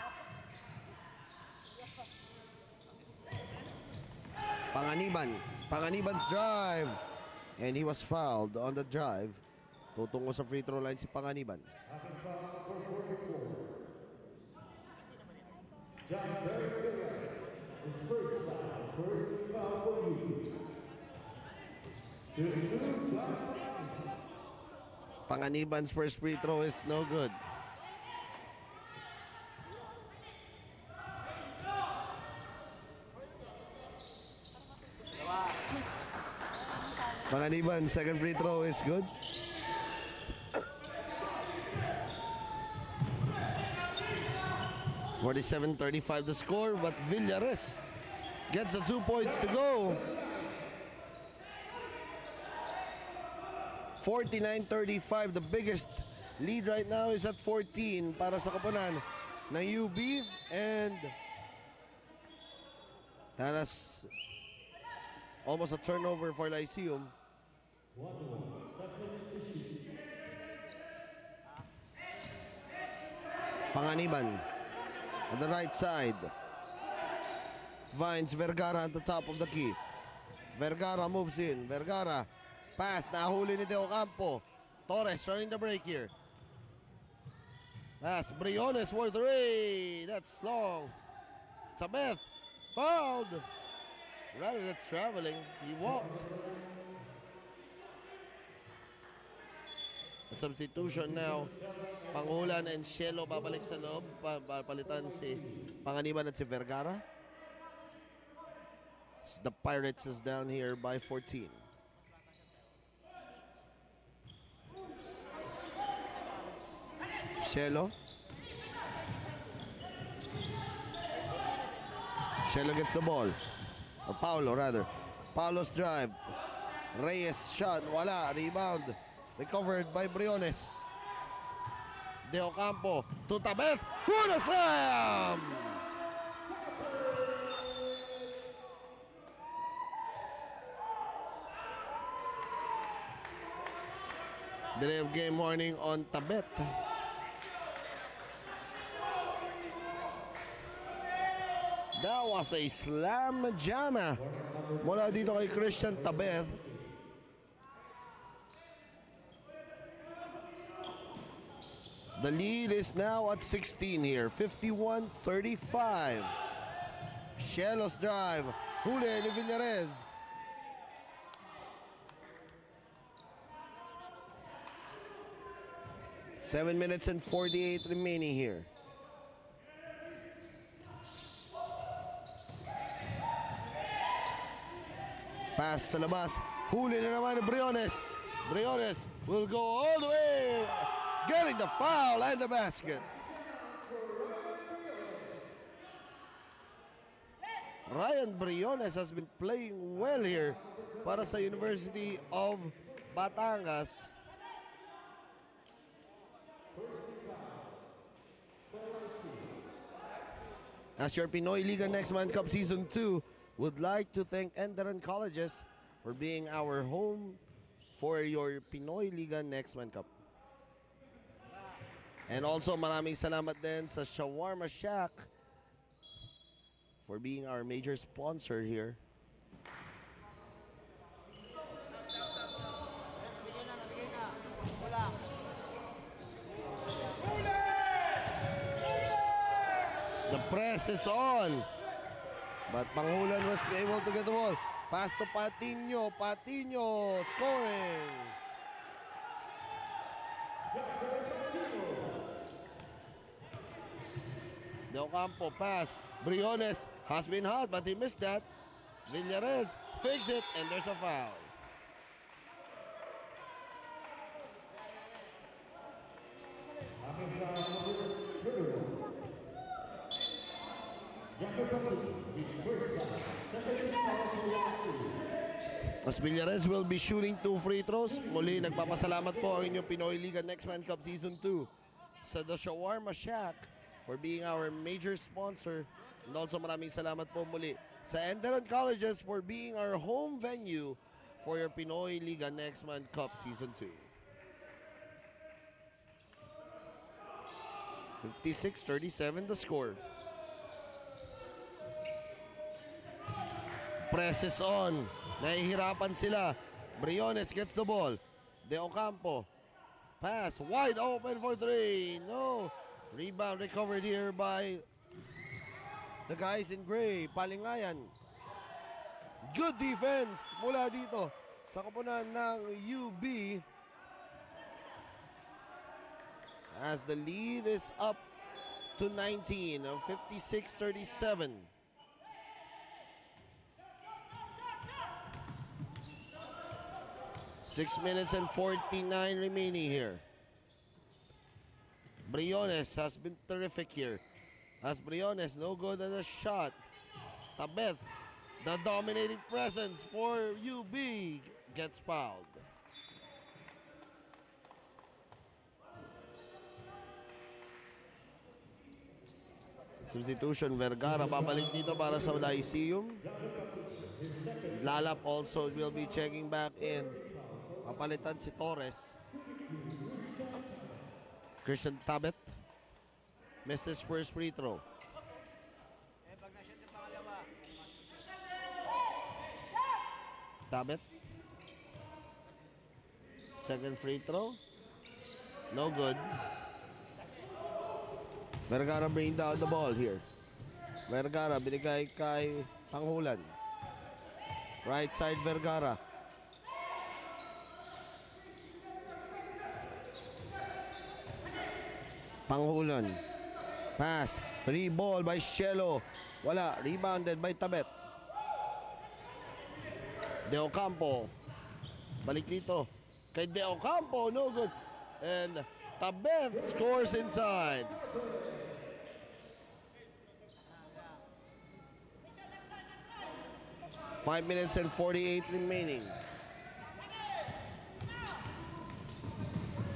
Panganiban. Panganiban's drive. And he was fouled on the drive. Tutungo sa free throw line si Panganiban. Panganiban's first free throw is no good. Panganiban, second free throw is good. Forty-seven thirty-five the score, but Villares gets the two points to go. 49-35, the biggest lead right now is at 14 para sa kapanan ng UB and that is almost a turnover for Lyceum. Panganiban on the right side. Finds Vergara at the top of the key. Vergara moves in. Vergara pass. Nahuli ni De Ocampo. Torres running the break here. Pass. Briones for three. That's long. Tabet fouled. Rather, that's traveling. He walked. Substitution now. Panghulan and Shelo babalik sa loob. Pa- Papalitan si Panganiban at si Vergara. The Pirates is down here by 14. Shelo. Shelo gets the ball. Oh, or Paulo rather. Paulo's drive. Reyes shot. Wala. Rebound. Recovered by Briones. De Ocampo to Tabet. What a slam! Delay of game warning on Tabet. That was a slam jammer mula dito kay Christian Tabet. The lead is now at 16 here, 51-35. Shelo's drive, huli ni Villares. Seven minutes and 48 remaining here. Pass sa labas. Huli na naman Briones. Briones will go all the way. Getting the foul and the basket. Ryan Briones has been playing well here para sa University of Batangas. As your Pinoy Liga Next Man Cup Season 2 would like to thank Enderun Colleges for being our home for your Pinoy Liga Next Man Cup. And also maraming salamat din sa Shawarma Shack for being our major sponsor here. The press is on. But Panghulan was able to get the ball. Pass to Patino. Patino scoring. Del Campo pass. Briones has been hot, but he missed that. Villares fakes it, and there's a foul. As Villares will be shooting two free throws. Muli, nagpapasalamat po ang inyong Pinoy Liga Next Man Cup Season 2 sa The Shawarma Shack for being our major sponsor. And also maraming salamat po muli sa Enderon Colleges for being our home venue for your Pinoy Liga Next Man Cup Season 2. 56-37 the score. Presses on. Nahihirapan sila. Briones gets the ball. De Ocampo. Pass. Wide open for three. No. Rebound recovered here by the guys in gray. Palingayan. Good defense mula dito sa kapunan ng UB. As the lead is up to 19 of 56-37. Six minutes and 49 remaining here. Briones has been terrific here. As Briones, no good at a shot. Tabet, the dominating presence for UB, gets fouled. Substitution, Vergara babalik dito para sa Lyceum. Lalap also will be checking back in. Papalitan si Torres. Christian Tabet. Missed his first free throw. Tabet. Second free throw. No good. Vergara bring down the ball here. Vergara binigay kay Panghulan. Right side Vergara. Panghulan. Pass. Free ball by Shelo. Wala. Rebounded by Tabet. De Ocampo. Balik dito. Kay De Ocampo. No good. And Tabet scores inside. Five minutes and 48 remaining.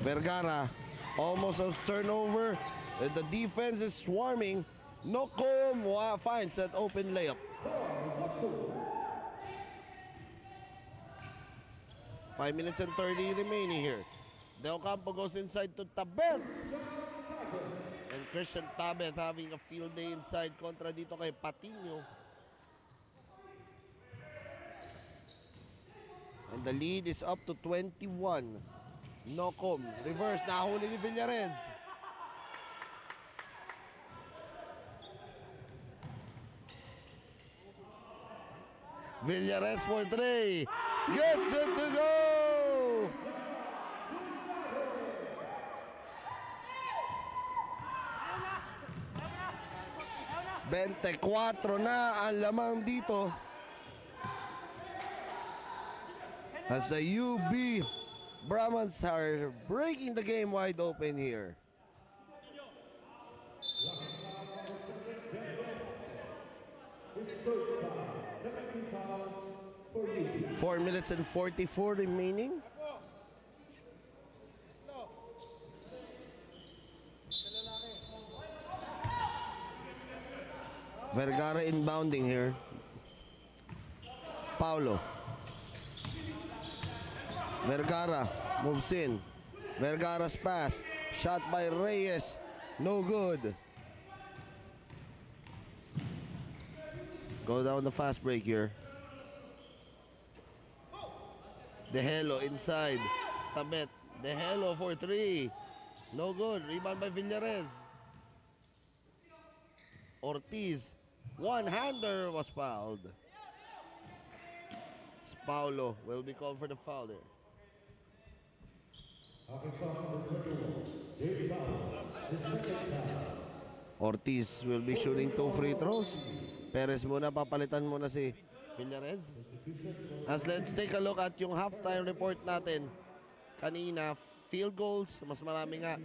Vergara almost a turnover. And the defense is swarming. Nokom wa- finds that open layup. Five minutes and 30 remaining here. De Ocampo goes inside to Tabet. And Christian Tabet having a field day inside kontra dito kay Patino. And the lead is up to 21. Nocom. Reverse. Nahuli ni Villares. Villares for three. Gets it to go. Bente-cuatro na ang lamang dito. As the UB Brahmans are breaking the game wide open here. Four minutes and 44 remaining. Vergara inbounding here. Paulo. Vergara moves in. Vergara's pass. Shot by Reyes. No good. Go down the fast break here. De Helo inside. Tabet. De Helo for three. No good. Rebound by Villares. Ortiz. One-hander was fouled. Paulo will be called for the foul there. Ortiz will be shooting two free throws. Perez muna, papalitan muna si Villarez. As let's take a look at yung halftime report natin. Kanina, field goals, mas marami nga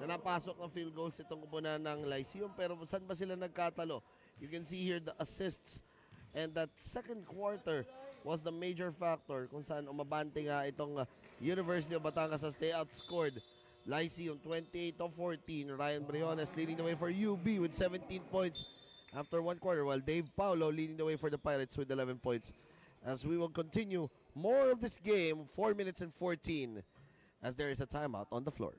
na napasok ng field goals itong kupunan ng Lyceum. Pero saan ba sila nagkatalo? You can see here the assists. And that second quarter was the major factor kung saan umabante nga itong uh, University of Batangas as they outscored Lyceum 28 to 14. Ryan Briones leading the way for UB with 17 points after one quarter, while Dave Paulo leading the way for the Pirates with 11 points. As we will continue more of this game, 4 minutes and 14, as there is a timeout on the floor.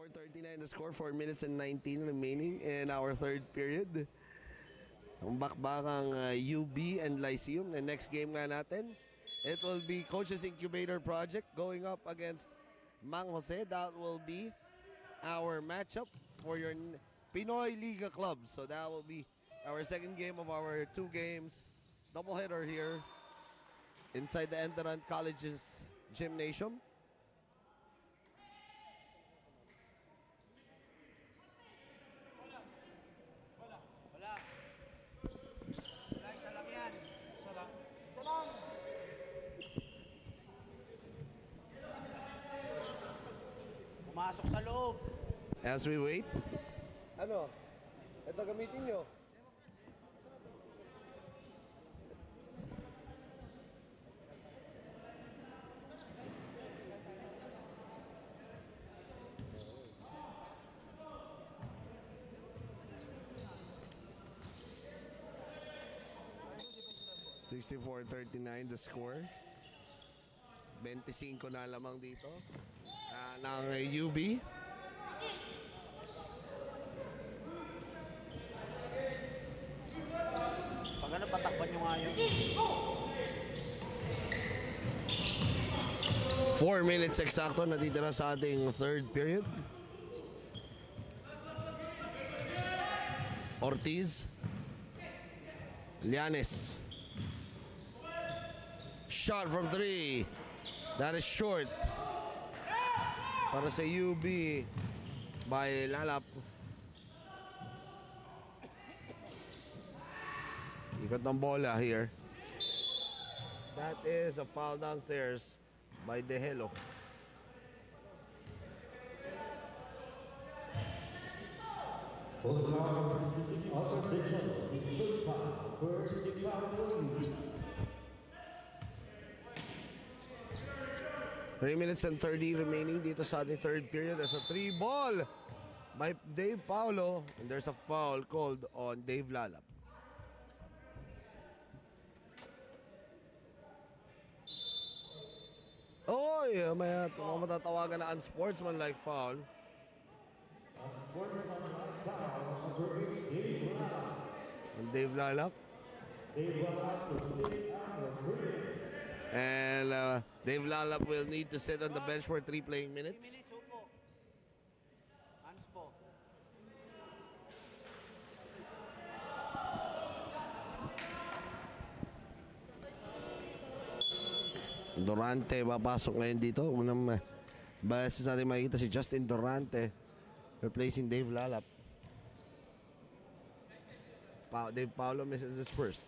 Sixty-four thirty-nine the score, 4 minutes and 19 remaining in our third period. Ang bakbakang uh, UB and Lyceum. The next game nga natin, it will be Coaches Incubator Project going up against Mang Jose. That will be our matchup for your Pinoy Liga Club. So that will be our second game of our two games doubleheader here inside the Enderun College's gymnasium. As we wait. Ano? Ito gamitin nyo. Sixty-four thirty-nine the score. 25 na lamang dito. Ah, ng UB. 4 minutes eksakto natitira sa ating third period. Ortiz. Lianes. Shot from three. That is short. Para sa UB by Lalap. Ikot ng bola here. That is a foul downstairs by De Helo. Three minutes and 30 remaining dito sa ating third period. There's a three ball by Dave Paulo. And there's a foul called on Dave Lalap. Oy, may matatawagan na unsportsmanlike foul. And Dave Lalap. And uh, Dave Lalap will need to sit on the bench for three playing minutes. Durante papasok ngayon dito. Unang uh, beses natin makikita si Justin Durante replacing Dave Lalap. Pa Dave Paulo misses his first.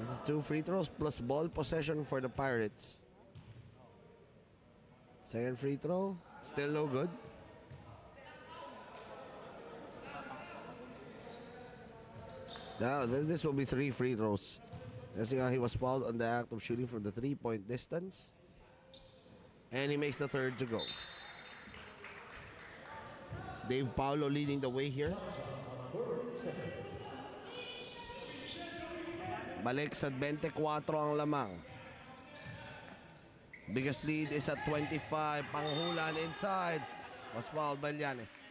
This is two free throws plus ball possession for the Pirates. Second free throw, still no good. Now, this will be three free throws. Kasi he was fouled on the act of shooting from the three-point distance. And he makes the third to go. Dave Paulo leading the way here. Balik sa 24 ang lamang. Biggest lead is at 25. Panghulan inside. Was fouled by Llanes.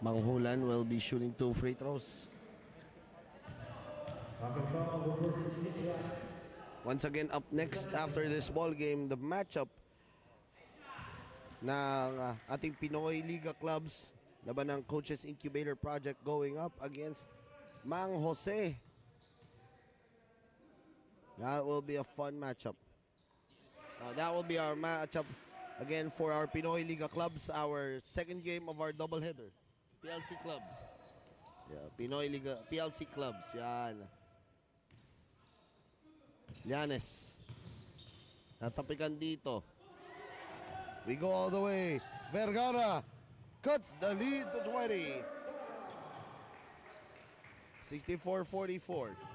Panghulan will be shooting two free throws. Once again, up next after this ball game, the matchup ng uh, ating Pinoy Liga clubs laban ng Coaches Incubator Project going up against Mang Jose. That will be a fun matchup. Uh, that will be our matchup again for our Pinoy Liga clubs, our second game of our doubleheader. PLC clubs. Yeah, Pinoy Liga, PLC clubs. Yan. Llanes. Natapikan dito. We go all the way. Vergara cuts the lead to 20. 64-44.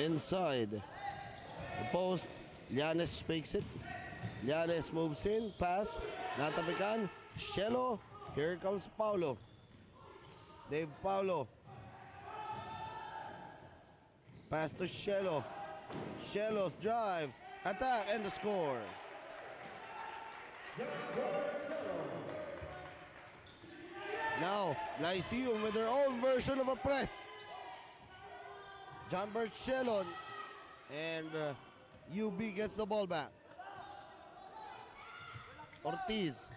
Inside the post, Llanes fakes it. Llanes moves in, pass, natapikan, Shelo, here comes Paulo. Dave Paulo. Pass to Shelo. Shelo's drive, attack, and the score. Now, Lyceum with their own version of a press. John Bert Shelo and uh, UB gets the ball back. Ortiz.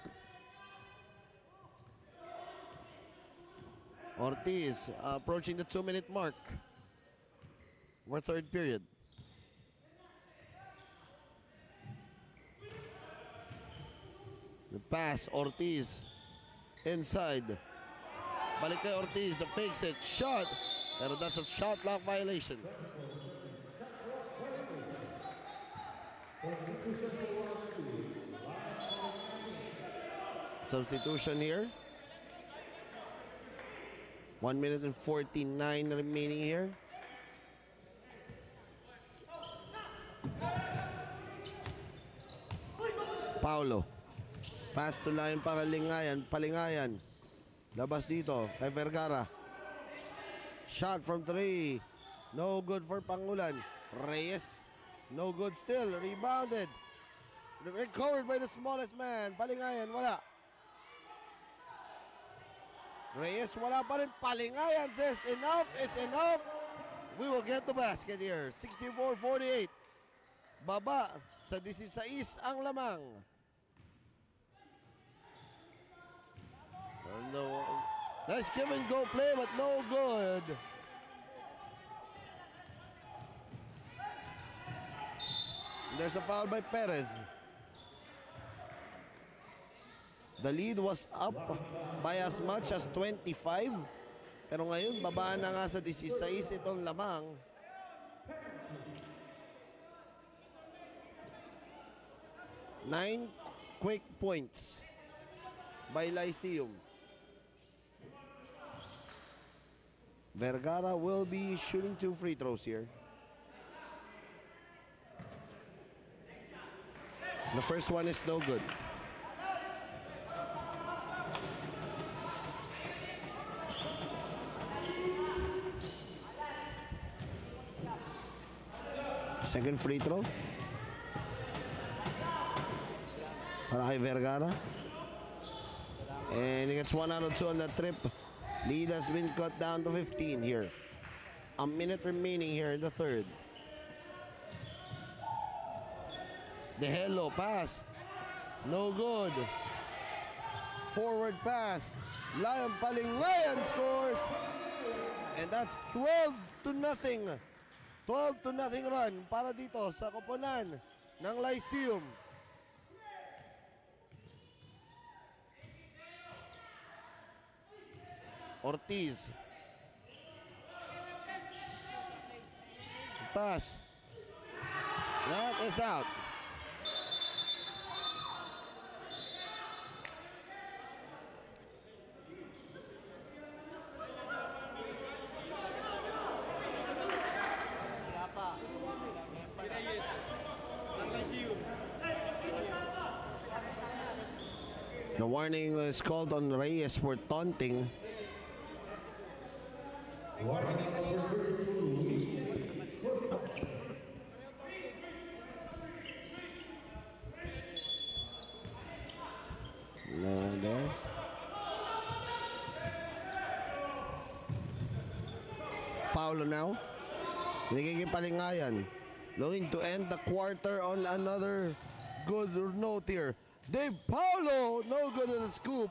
Ortiz uh, approaching the two minute mark. We're third period. The pass, Ortiz. Inside. Balik Ortiz, the fakes it, shot. Pero that's a shot clock violation. Substitution here. One minute and 49 remaining here. Paulo. Pass to line para Lingayan. Palingayan. Labas dito kay Vergara. Shot from three. No good for Pangulan. Reyes. No good still. Rebounded. Recovered by the smallest man. Palingayan, wala. Reyes, wala pa rin. Palingayan says enough is enough. We will get the basket here. 64-48. Baba sa 16 ang lamang. Oh, no. Nice give and go play, but no good. There's a foul by Perez. The lead was up by as much as 25. Pero ngayon, babaan na nga sa 16 itong lamang. Nine quick points by Lyceum. Vergara will be shooting two free throws here. The first one is no good. Second free throw. Para Vergara. And he gets one out of two on that trip. Lead has been cut down to 15 here. A minute remaining here in the third. De Hello pass. No good. Forward pass. Lion Palingayan scores. And that's 12 to nothing. 12 to nothing run para dito sa koponan ng Lyceum. Ortiz. Pass. That is out. The warning is called on Reyes for taunting. Na there. Paulo now. Nagiging palingayan. Looking to end the quarter on another good note here. Dave Paulo, no good at the scoop.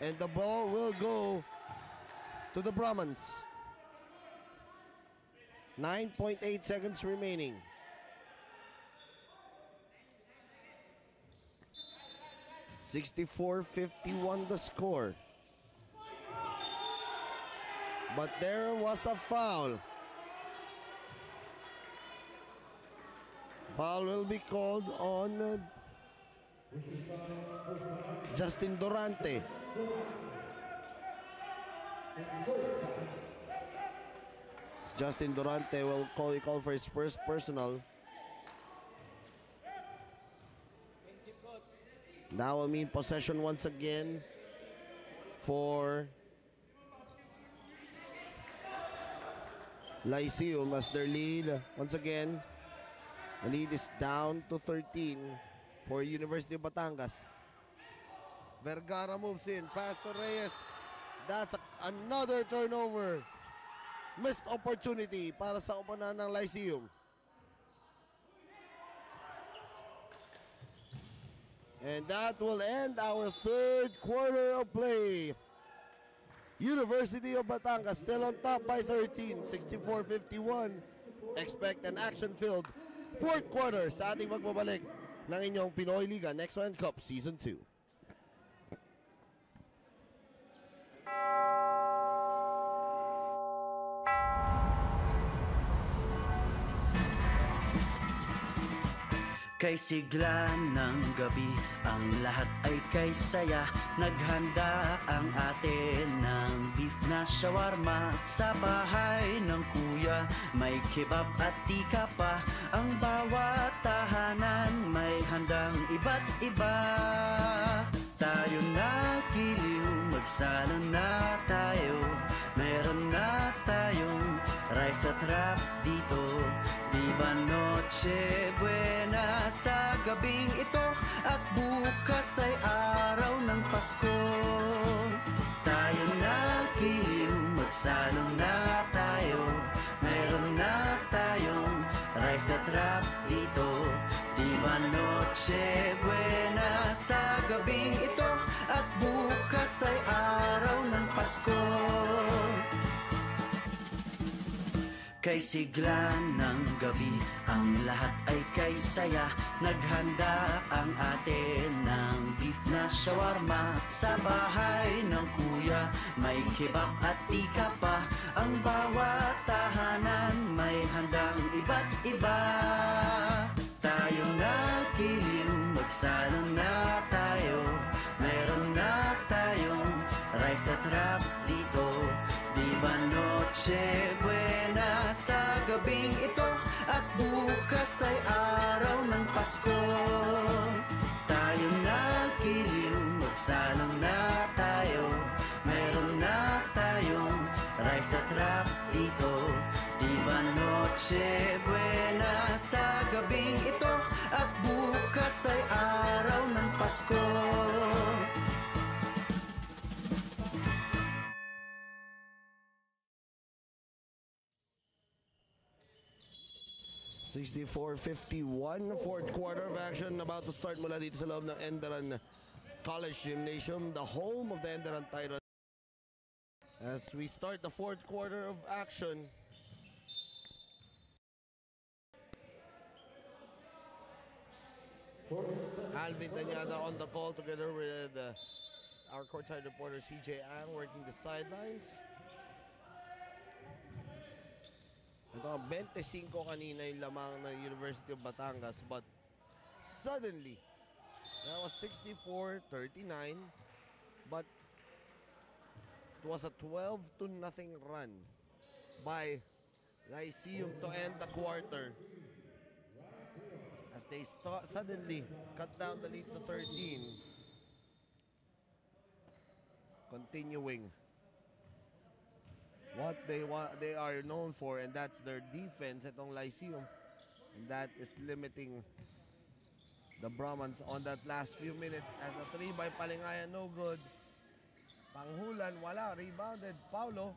And the ball will go to the Brahmans. 9.8 seconds remaining. Sixty-four fifty-one the score. But there was a foul. Foul will be called on uh, Justin Durante. Justin Durante will call, call for his first personal. Now will mean possession once again for Lyceum as their lead once again. The lead is down to 13 for University of Batangas. Vergara moves in. Pass to Reyes. That's another turnover. Missed opportunity para sa koponan ng Lyceum. And that will end our third quarter of play. University of Batangas still on top by 13, 64-51. Expect an action-filled fourth quarter sa ating magbabalik ng inyong Pinoy Liga Next One Cup Season 2. Kay sigla ng gabi Ang lahat ay kay saya. Naghanda ang atin ng beef na shawarma. Sa bahay ng kuya May kebab at tika pa. Ang bawat tahanan May handang iba't iba. Tayo na giliw Magsala na tayo. Meron na tayong rice at rap dito Viva Noche Buena sa gabing ito At bukas ay araw ng Pasko? Tayo na giliw, magsalong na tayo. Meron na tayong rice at rap dito. Viva Noche Buena sa gabing ito At bukas ay araw ng Pasko Kay sigla ng gabi Ang lahat ay kay saya. Naghanda ang atin ng beef na shawarma. Sa bahay ng kuya May kebab at tika pa. Ang bawat tahanan May handang iba't iba. Tayo na giliw Magsala na tayo. Meron na tayong rice at rap dito Viva Noche Buena sa gabing ito At bukas ay araw ng Pasko. Tayo na giliw, magsalang na tayo. Meron na tayong rice at rap dito Viva Noche Buena sa gabing ito At bukas ay araw ng Pasko 64-51, fourth quarter of action about to start mula dito sa loob ng Enderun College Gymnasium, the home of the Enderun Titans. As we start the fourth quarter of action, Alvin Danyada on the call together with uh, our courtside reporter CJ Ang working the sidelines. Ito, 25 kanina yung lamang ng University of Batangas but suddenly that was 64-39 but it was a 12 to nothing run by Lyceum to end the quarter. As they sta- suddenly cut down the lead to 13 continuing what they want they are known for and that's their defense itong Lyceum. And that is limiting the Brahmans on that last few minutes. As a three by Palingayan no good. Panghulan wala. Rebounded. Paulo.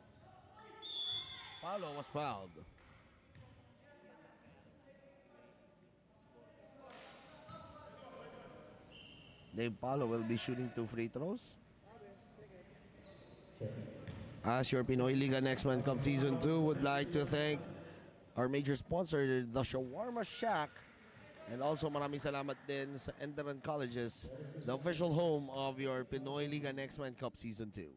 Paulo was fouled. Dave Paulo will be shooting two free throws As your Pinoy Liga Next Man Cup Season 2 would like to thank our major sponsor, the Shawarma Shack. And also maraming salamat din sa Enderun Colleges, the official home of your Pinoy Liga Next Man Cup Season 2.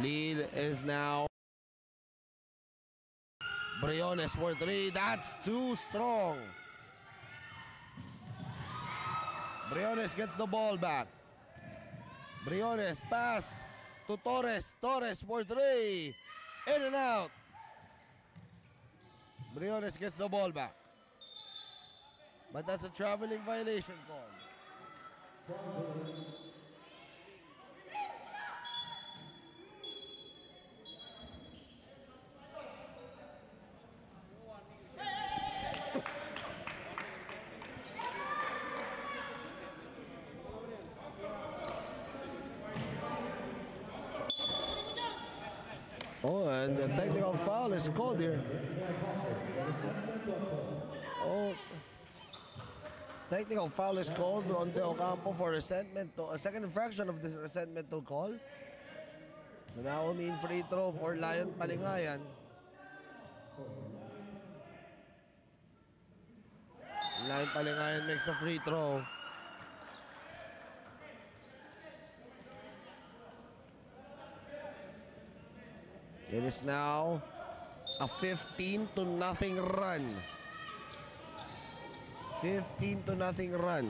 Lead is now Briones for three. That's too strong. Briones gets the ball back. Briones pass to Torres. Torres for three. In and out. Briones gets the ball back. But that's a traveling violation call. Oh, and the technical foul is called here. Oh, technical foul is called on De Ocampo for resentment to a second infraction of this resentment to call. Now mean free throw for Lion Palingayan. Lion Palingayan makes the free throw. It is now a 15 to nothing run. 15 to nothing run.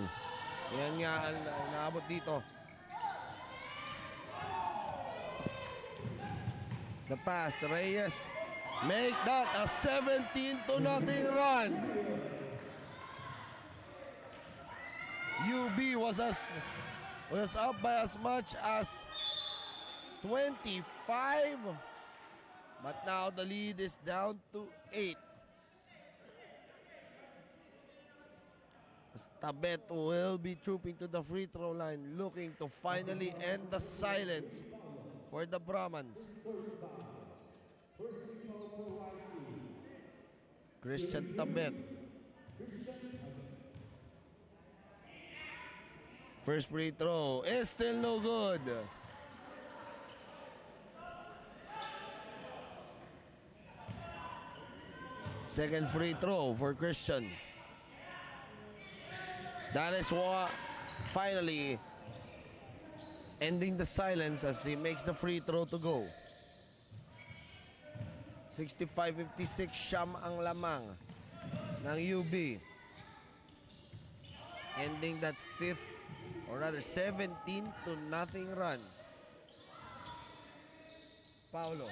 Yan nga naabot dito. The pass, Reyes. Make that a 17 to nothing run. UB was as was up by as much as 25. But now the lead is down to 8. Tabet will be trooping to the free throw line looking to finally end the silence for the Brahmans. Christian Tabet. First free throw is still no good. Second free throw for Christian. That is what finally ending the silence as he makes the free throw to go. 65-56 siyam ang lamang ng UB. Ending that fifth or rather 17 to nothing run. Paulo.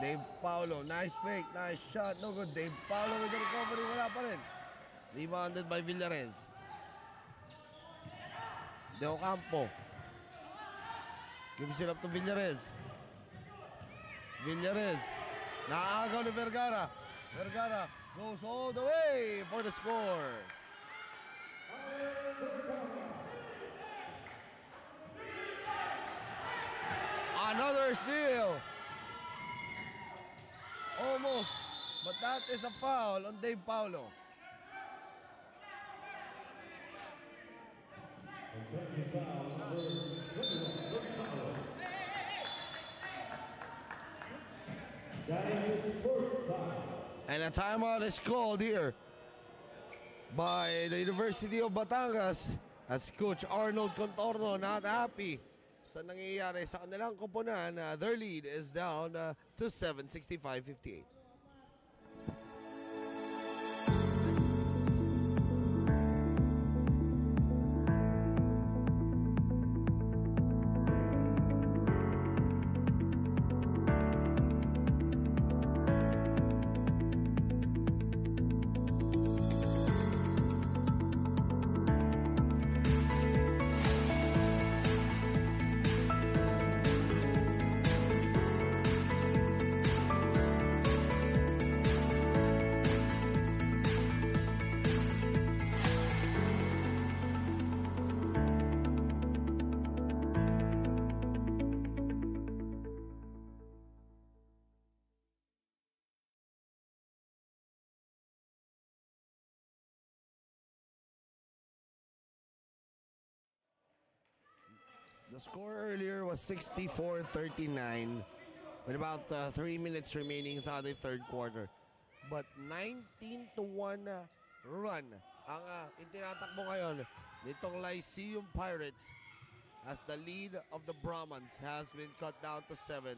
Dave Paulo, nice fake, nice shot, no good. Dave Paulo with the recovery, wala pa rin. Rebounded by Villares. De Ocampo. Gives it up to Villares. Villares. Naagaw ni Vergara. Vergara goes all the way for the score. Another steal. But that is a foul on Dave Paulo. And a timeout is called here by the University of Batangas as Coach Arnold Contorno not happy sa nangyayari sa kanilang koponan. Uh, their lead is down uh, to 7, score earlier was 64-39 with about uh, 3 minutes remaining sa the third quarter. But 19 to 1 uh, run ang uh, itinatakbo ngayon nitong Lyceum Pirates as the lead of the Brahmans has been cut down to 7.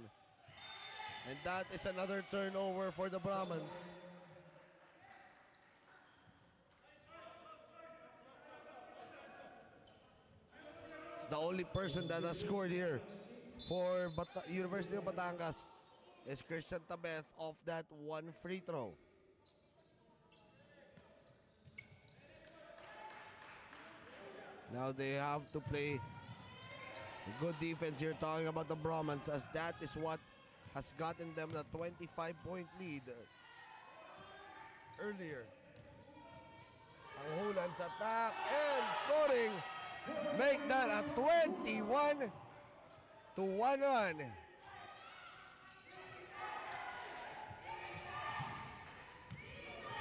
And that is another turnover for the Brahmans. It's the only person that has scored here for University of Batangas is Christian Tabet off that one free throw. Now they have to play good defense here talking about the Brahmans as that is what has gotten them the 25 point lead earlier. Ang Hulan's attack and scoring make that a 21 to 1 run.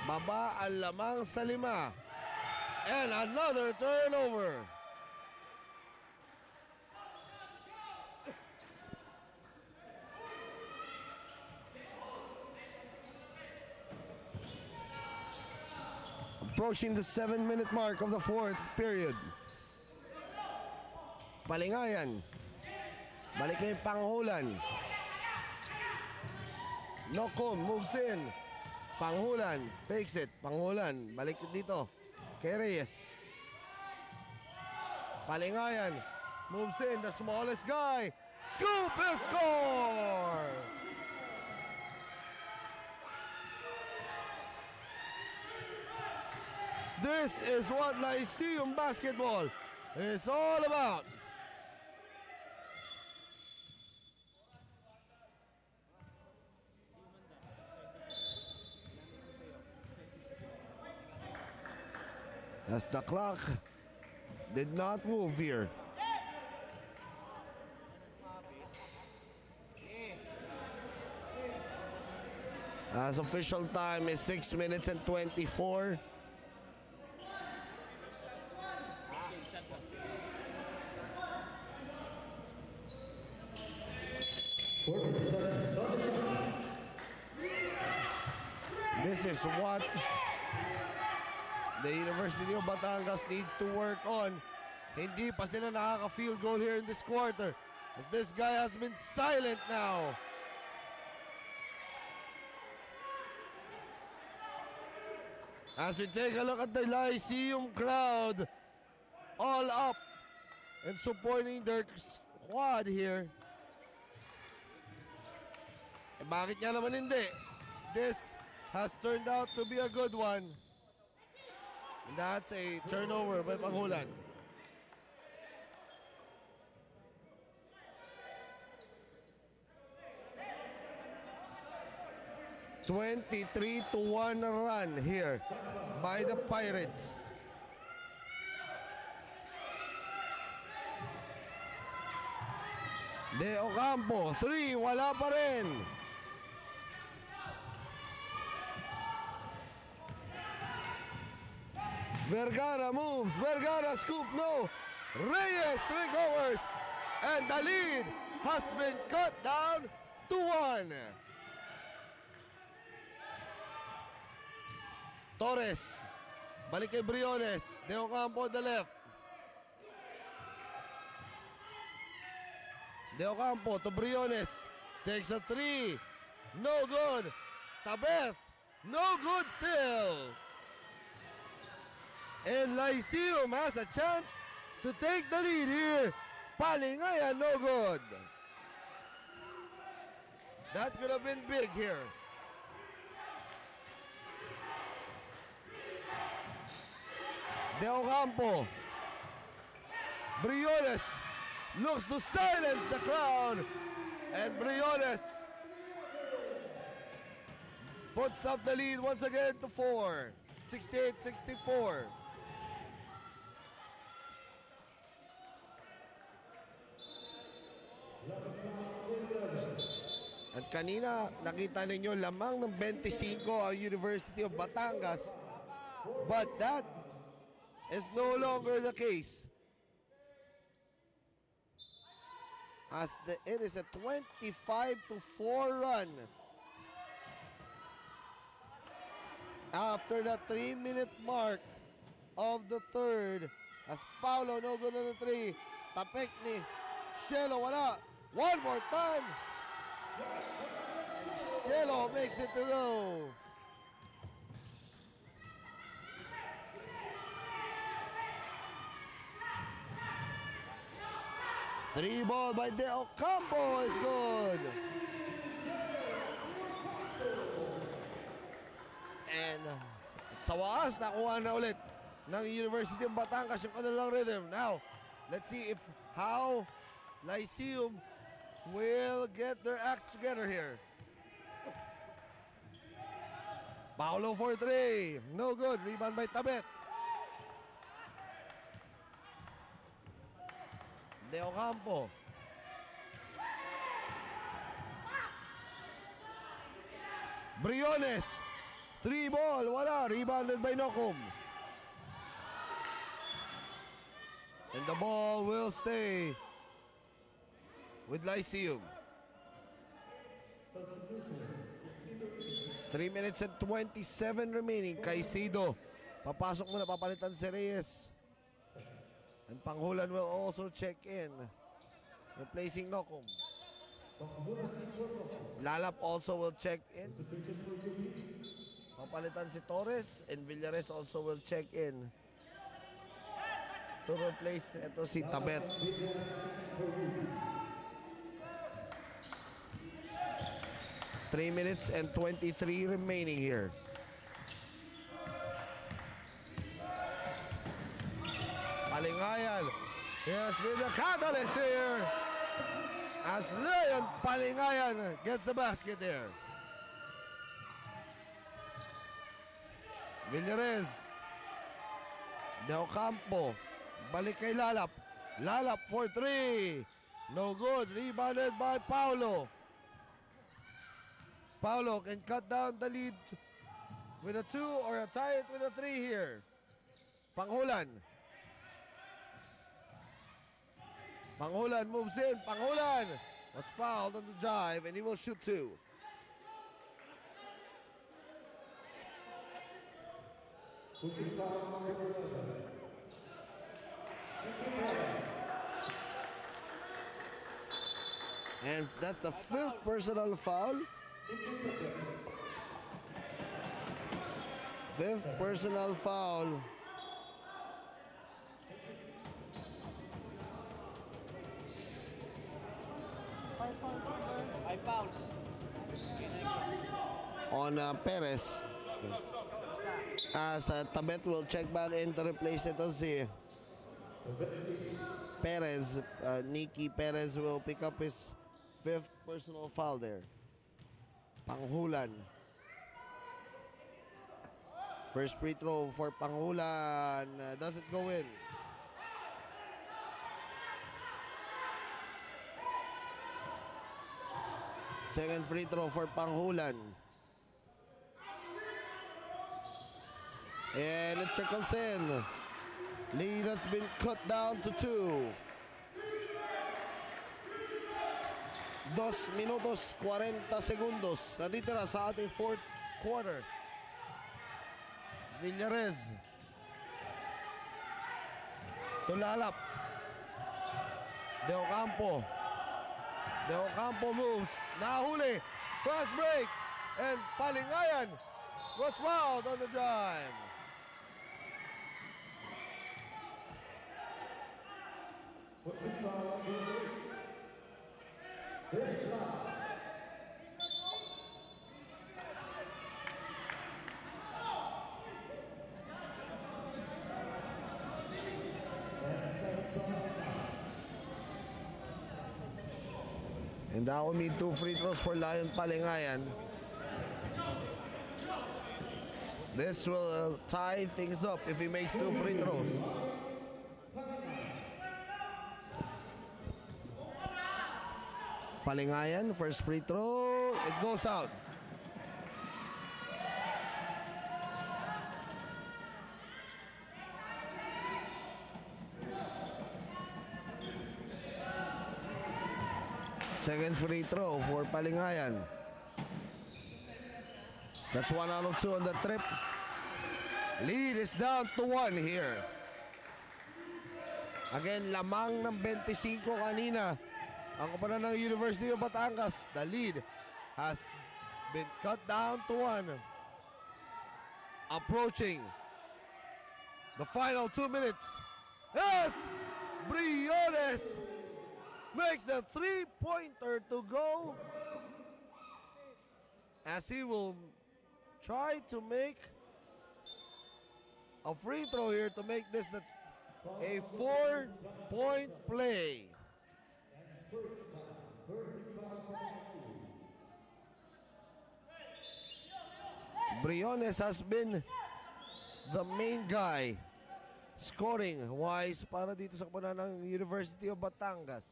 Baba ang lamang sa lima. And another turnover. Approaching the seven minute mark of the fourth period. Palingayan. Balik kay Panghulan. Nocon moves in. Panghulan takes it. Panghulan balik dito. Kay Reyes. Palingayan moves in the smallest guy. Scoop and score! This is what Lyceum basketball is all about. As the clock did not move here. As official time is 6 minutes and 24. This is what the University of Batangas needs to work on. Hindi pa sila nakaka-field goal here in this quarter. As this guy has been silent now. As we take a look at the Lyceum crowd, all up and supporting their squad here. Eh, bakit nga naman hindi? This has turned out to be a good one. And that's a turnover by Panghulan. Twenty-three to one run here by the Pirates. De Ocampo, three, wala pa rin. Vergara moves. Vergara scoop. No. Reyes recovers. And the lead has been cut down to one. Torres. Balik kay Briones. De Ocampo on the left. De Ocampo to Briones. Takes a three. No good. Tabet. No good still. And Lyceum has a chance to take the lead here. Palingayan, no good. That could have been big here. De Ocampo. Briones looks to silence the crowd. And Briones puts up the lead once again to four. 68-64. At kanina, nakita ninyo lamang ng 25 ang University of Batangas. But that is no longer the case. As the, it is a 25 to 4 run. After the 3 minute mark of the third, as Paulo no good on the 3, Tapek ni Shelo wala. One more time. And makes it to go. Three ball by De Ocampo is good. And sa wakas, nakuha na ulit ng University of Batangas yung kanilang rhythm. Now, let's see if how Lyceum will get their acts together here. Paulo for three. No good. Rebound by Tabet. De Ocampo. Briones. Three ball. Wala. Rebounded by Nokum. And the ball will stay with Lyceum. 3 minutes and 27 remaining. Caicedo. Papasok muna, papalitan si Reyes. And Panghulan will also check in. Replacing Nokum. Lalap also will check in. Papalitan si Torres and Villares also will check in. To replace ito si Tabet. Three minutes and 23 remaining here. Palingayan. Has been the catalyst here. As Leon Palingayan gets the basket there. Villares. De Ocampo. Balik kay Lalap. Lalap for three. No good. Rebounded by Paulo. Paulo can cut down the lead with a two or a tie it with a three here. Panghulan. Panghulan moves in. Panghulan was fouled on the drive and he will shoot two. And that's a fifth personal foul. Fifth personal foul. On uh, Perez. As uh, Tabet will check back in to replace ito si Perez. Uh, Nicky Perez will pick up his fifth personal foul there. Panghulan. First free throw for Panghulan. Uh, doesn't go in. Second free throw for Panghulan. And it trickles in. Lead has been cut down to two. Dos minutos 40 segundos. Natitira sa ating fourth quarter. Villarez. Tulalap. De Ocampo. De Ocampo moves. Nahuli. Fast break. And Palingayan was wild on the drive. And that will mean two free throws for Lion Palingayan. This will uh, tie things up if he makes two free throws. Palingayan, first free throw. It goes out. Second free throw for Palingayan. That's one out of two on the trip. Lead is down to one here. Again, lamang ng 25 kanina. Ang kapanan ng University of Batangas, the lead has been cut down to one. Approaching the final two minutes. Yes! Briones makes a three-pointer to go as he will try to make a free throw here to make this a, a four-point play. Briones has been the main guy scoring wise para dito sa kapanan ng University of Batangas.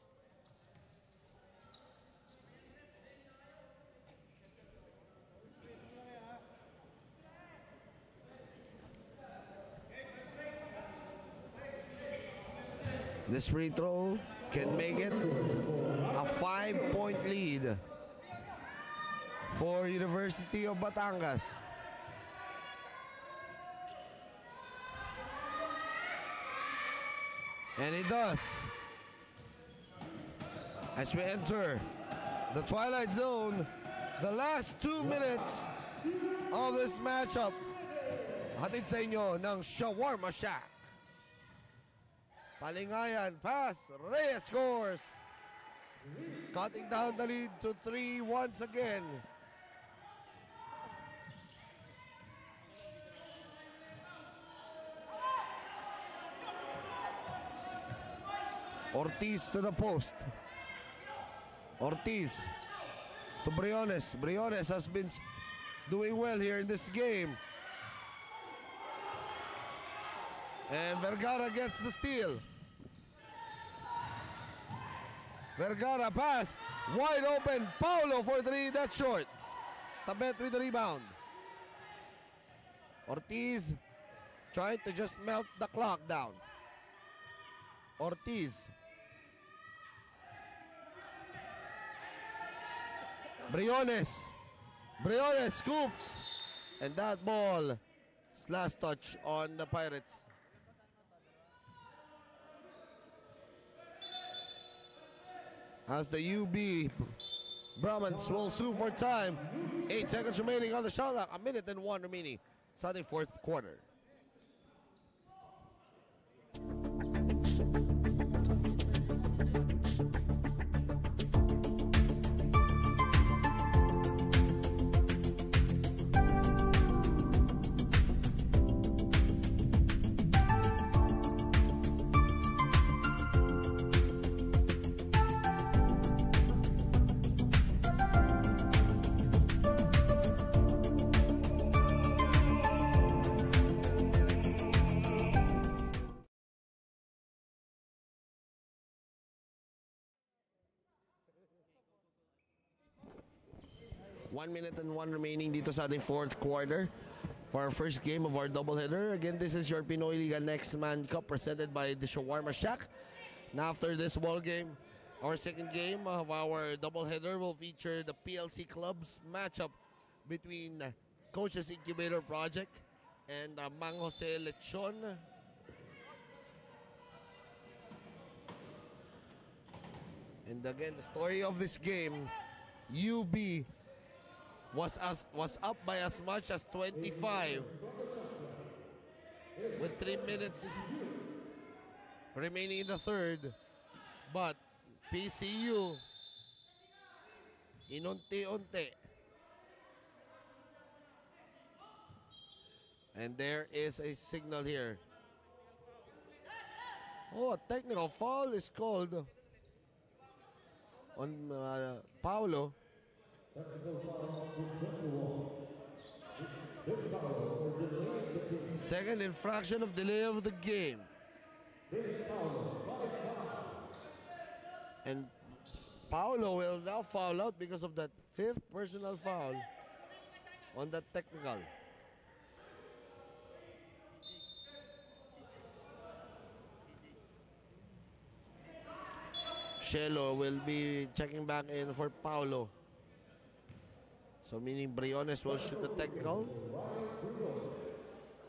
This free throw can make it a five-point lead for University of Batangas. And it does. As we enter the Twilight Zone, the last two minutes of this matchup, hatid sa inyo ng Shawarma Shack. Palingayan, pass, Reyes scores. Cutting down the lead to three once again. Ortiz to the post. Ortiz to Briones. Briones has been doing well here in this game. And Vergara gets the steal. Vergara pass. Wide open. Paulo for three. That's short. Tabet with the rebound. Ortiz trying to just melt the clock down. Ortiz. Briones. Briones scoops. And that ball last touch on the Pirates. As the UB Brahmans will sue for time. Eight seconds remaining on the shot clock. A minute and one remaining. Starting fourth quarter. One minute and one remaining dito sa ating fourth quarter. for our first game of our doubleheader. Again, this is your Pinoy Liga Next Man Cup presented by the Shawarma Shack. Now after this ball game, our second game of our doubleheader will feature the PLC Clubs matchup between Coaches Incubator Project and uh, Mang Jose Lechon. And again, the story of this game, UB was as was up by as much as 25 with 3 minutes remaining in the third. But PCU inunti-unti And there is a signal here. Oh, a technical foul is called on uh, Paulo. Second infraction of delay of the game. And Paulo will now foul out because of that fifth personal foul on that technical. Shelo will be checking back in for Paulo. So meaning Briones will shoot the technical.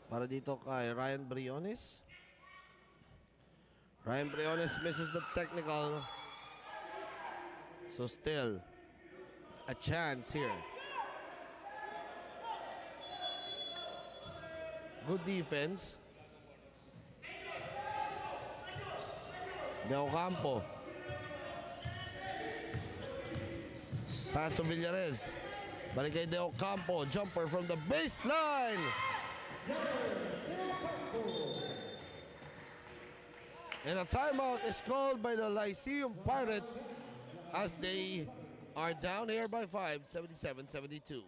Para dito kay Ryan Briones. Ryan Briones misses the technical. So still a chance here. Good defense. De Ocampo. Pass to Villares. Balik kay De Ocampo. Jumper from the baseline. And a timeout is called by the Lyceum Pirates as they are down here by 5, 77-72.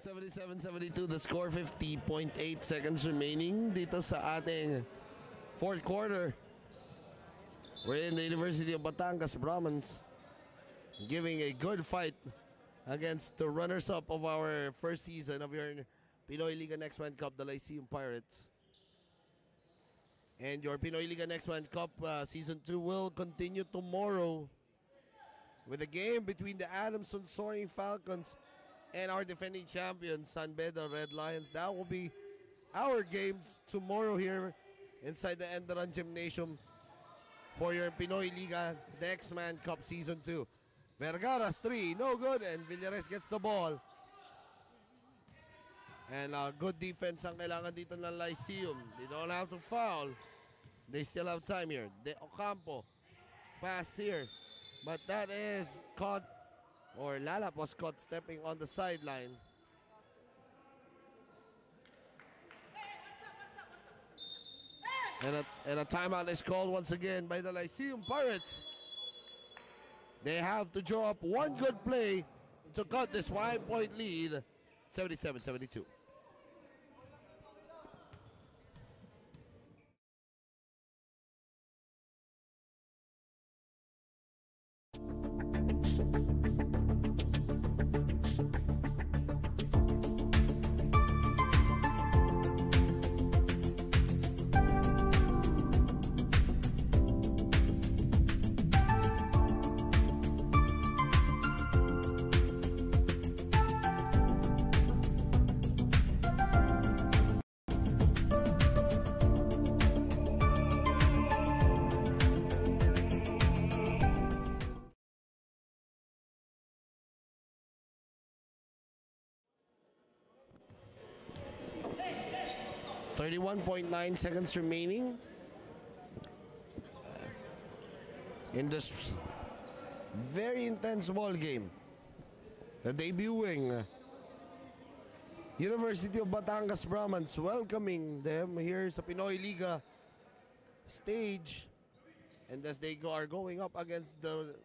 Seventy-seven, seventy-two. the score 50.8 seconds remaining dito sa ating fourth quarter. We're in the University of Batangas Brahmans giving a good fight against the runners-up of our first season of your Pinoy Liga Next Man Cup, the Lyceum Pirates. And your Pinoy Liga Next Man Cup uh, Season 2 will continue tomorrow with a game between the Adamson Soaring Falcons and our defending champions, San Beda Red Lions. That will be our games tomorrow here inside the Enderun Gymnasium for your Pinoy Liga Next Man Cup Season 2. Vergara's three, no good, and Villares gets the ball. And uh, good defense ang kailangan dito ng Lyceum. They don't have to foul. They still have time here. De Ocampo, pass here. But that is caught, or Lalap was caught stepping on the sideline. And a, and a timeout is called once again by the Lyceum Pirates. They have to draw up one good play to cut this one point lead, 77 31.9 seconds remaining uh, in this very intense ball game. The debuting University of Batangas Brahmans welcoming them here sa Pinoy Liga stage. And as they are going up against the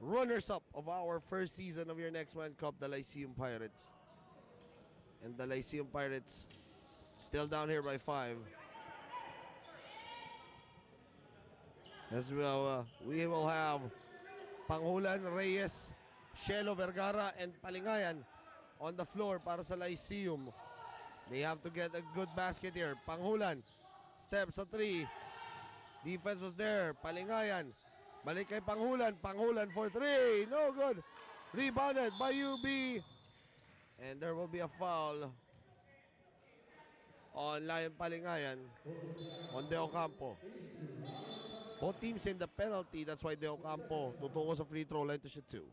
runners-up of our first season of your next Man Cup, the Lyceum Pirates. And the Lyceum Pirates still down here by five. As well, uh, we will have Panghulan, Reyes, Shelo Vergara, and Palingayan on the floor para sa Lyceum. They have to get a good basket here. Panghulan, steps sa three. Defense was there. Palingayan. Balik kay Panghulan. Panghulan for three. No good. Rebounded by UB. And there will be a foul on Lion Palingayan on De Ocampo. Both teams in the penalty. That's why De Ocampo tutungo sa free throw line to shoot two.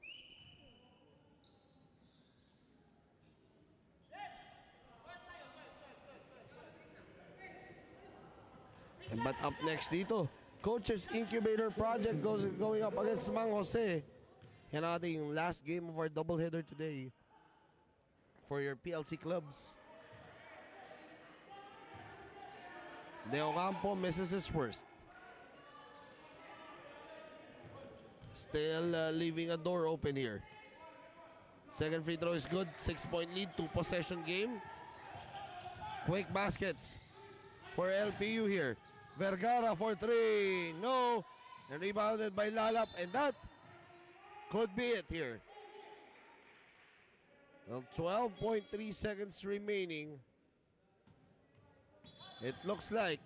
And But up next dito, Coaches Incubator Project goes going up against Mang Jose. Yan ating last game of our doubleheader today for your PLC clubs. De misses his first. Still uh, leaving a door open here. Second free throw is good. Six point lead, two possession game. Quick baskets for LPU here. Vergara for three. No. And rebounded by Lalap. And that could be it here. Well, 12.3 seconds remaining. It looks like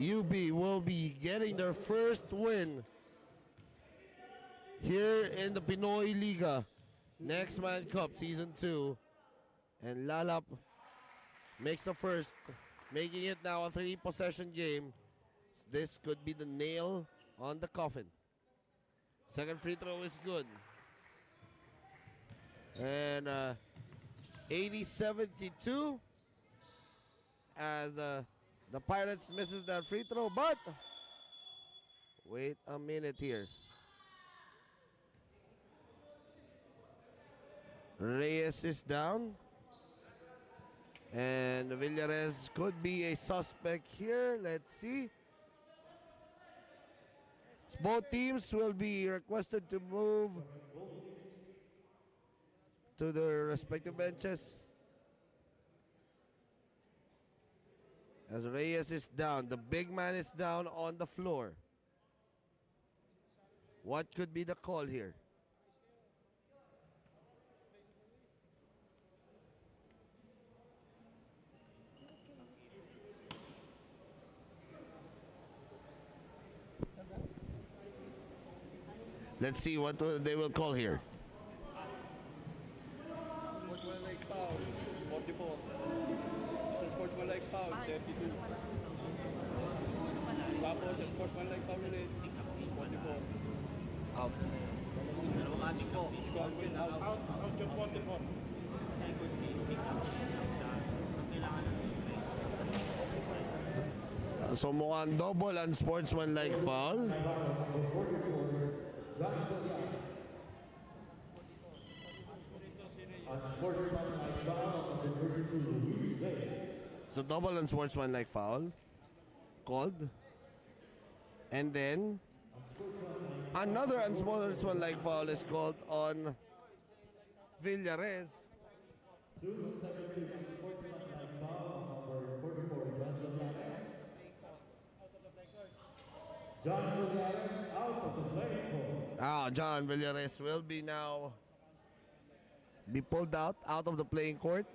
UB will be getting their first win here in the Pinoy Liga. Next Man Cup Season 2. And Lalap makes the first, making it now a three possession game. This could be the nail on the coffin. Second free throw is good. And uh, 80-72 as uh, the Pirates misses that free throw, but wait a minute here. Reyes is down. And Villares could be a suspect here. Let's see. Both teams will be requested to move to their respective benches. As Reyes is down, the big man is down on the floor. What could be the call here? Let's see what they will call here. 72. Tapos, sport man like Tamulit, and one. Second game, pick up. Kailangan ng So mukhang and sportsmanlike foul. Sportsmanlike foul So double unsportsmanlike foul called. And then another unsportsmanlike foul is called on Villares. Ah, John Villares will be now be pulled out out of the playing court.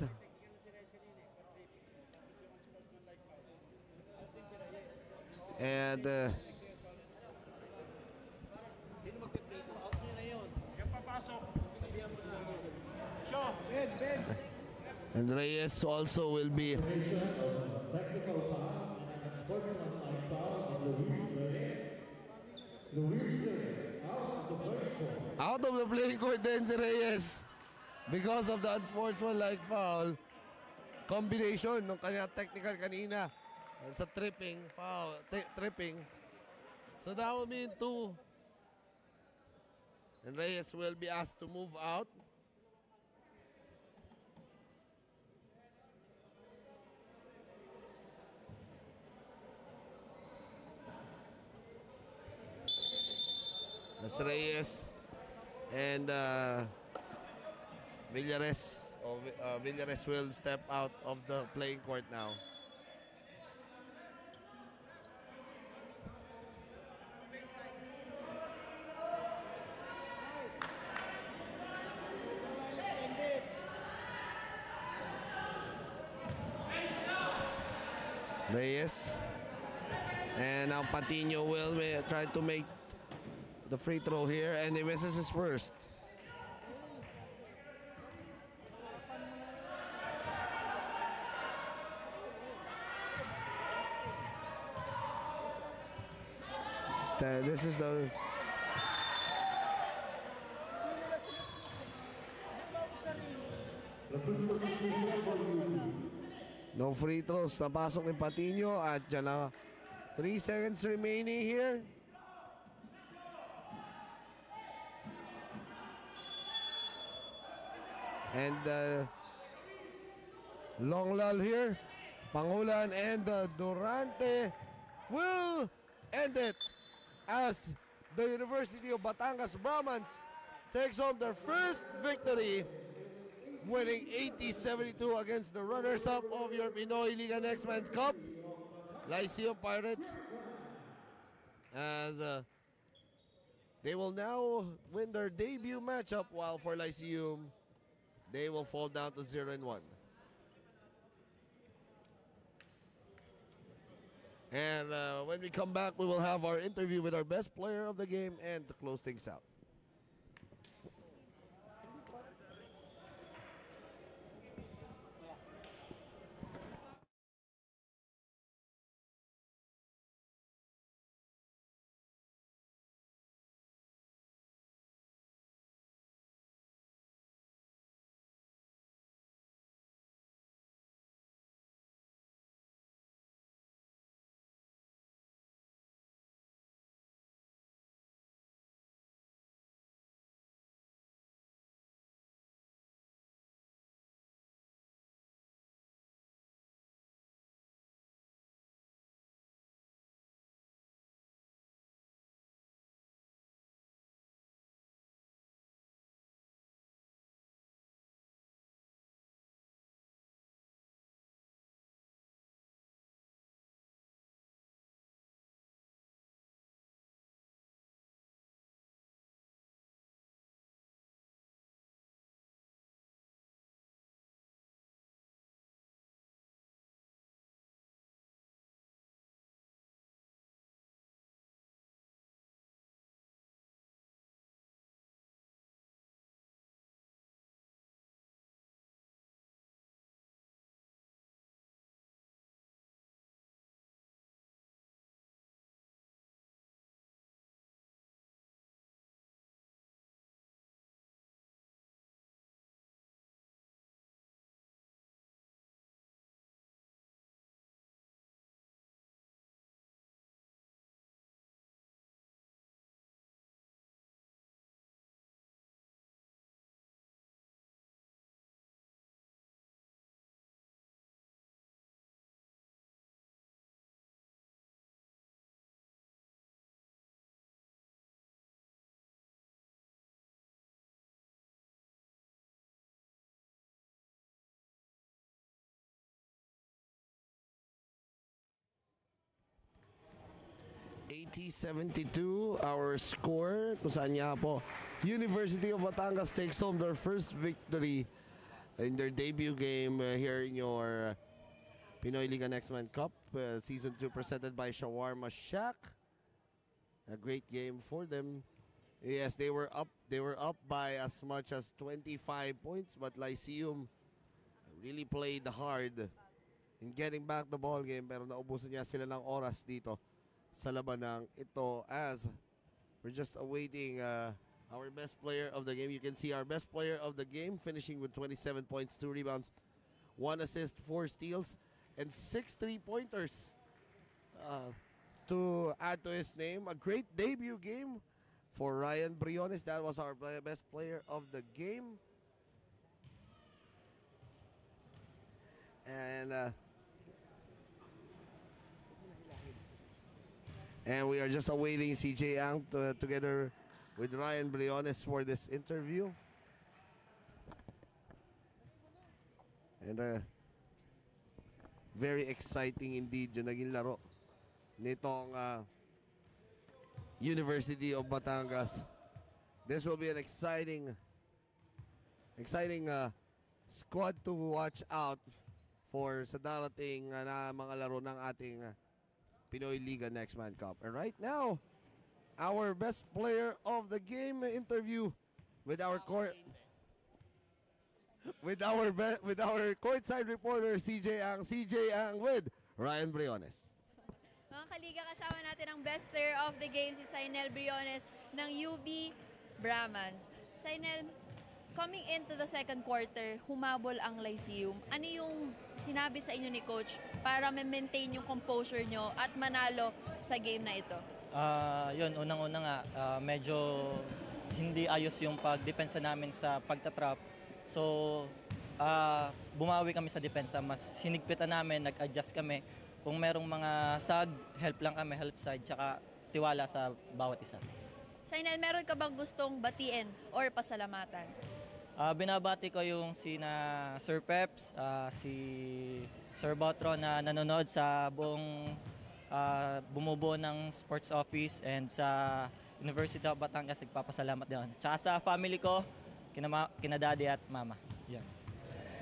And uh, and Reyes also will be out of the playing court then Reyes. because of the unsportsmanlike foul combination ng kanya technical kanina uh, sa tripping foul tripping. So that will mean two. And Reyes will be asked to move out. As Reyes and uh, Villares, or uh, Villares will step out of the playing court now. And now Patino will try to make the free throw here and he misses his first. This is the No free throws. Napasok ni Patino at dyan na 3 seconds remaining here. And uh, long lull here. Pangulan and uh, Durante will end it as the University of Batangas Brahmans takes home their first victory winning 80-72 against the runners-up of your Pinoy Liga Next Man Cup, Lyceum Pirates. As uh, they will now win their debut matchup, while for Lyceum, they will fall down to 0 and 1. And uh, when we come back, we will have our interview with our best player of the game and to close things out. $80-72 our score kung saan nga po University of Batangas takes home their first victory in their debut game uh, here in your Pinoy Liga Next Man Cup uh, season 2 presented by Shawarma Shack. A great game for them. Yes they were up they were up by as much as 25 points but Lyceum really played hard in getting back the ball game pero naubusan niya sila ng oras dito sa labanang ito as we're just awaiting uh, our best player of the game. You can see our best player of the game finishing with 27 points, 2 rebounds, 1 assist, 4 steals, and 6 three pointers. Uh, to add to his name, a great debut game for Ryan Briones. That was our best player of the game. And uh, and we are just awaiting CJ Ang to, together with Ryan Briones for this interview. And uh, very exciting indeed yung naging laro nitong uh, University of Batangas. This will be an exciting exciting uh, squad to watch out for sa darating uh, na mga laro ng ating uh, Pinoy Liga Next Man Cup. And right now, our best player of the game interview with our court with our with our courtside reporter CJ Ang CJ Ang with Ryan Briones. Mga kaliga, kasama natin ang best player of the game, si Sainel Briones ng UB Brahmans. Sainel, coming into the second quarter, humabol ang Lyceum. Ano yung sinabi sa inyo ni Coach para ma-maintain yung composure nyo at manalo sa game na ito? Ah, yun, unang-una nga, ah, medyo hindi ayos yung pagdepensa namin sa pagtatrap. So, ah, bumawi kami sa depensa. Mas hinigpitan namin, nag-adjust kami. Kung merong mga sag, help lang kami, help side, tsaka tiwala sa bawat isa. Sainel, meron ka bang gustong batiin or pasalamatan? Ah, binabati ko yung sina Sir Peps, ah, si Sir Botro na nanonood sa buong ah, bumubuo ng sports office and sa University of Batangas nagpapasalamat din. Tsaka sa family ko, kina, ma- kina daddy at mama. Yan.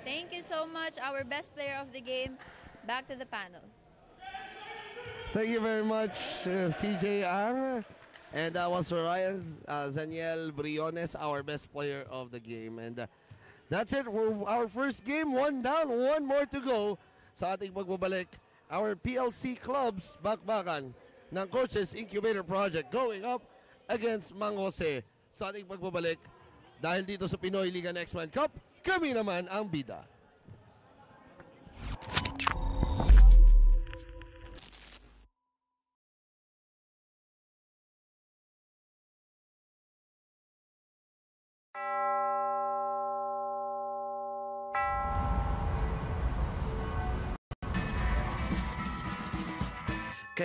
Thank you so much, our best player of the game. Back to the panel. Thank you very much, uh, CJ Ang. And that was Ryan uh, Zaniel Briones, our best player of the game. And uh, that's it for our first game. One down, one more to go sa ating pagbabalik. Our PLC clubs, bakbakan ng Coaches Incubator Project going up against Mang Jose sa ating pagbabalik. Dahil dito sa Pinoy Liga Next Man Cup, kami naman ang bida.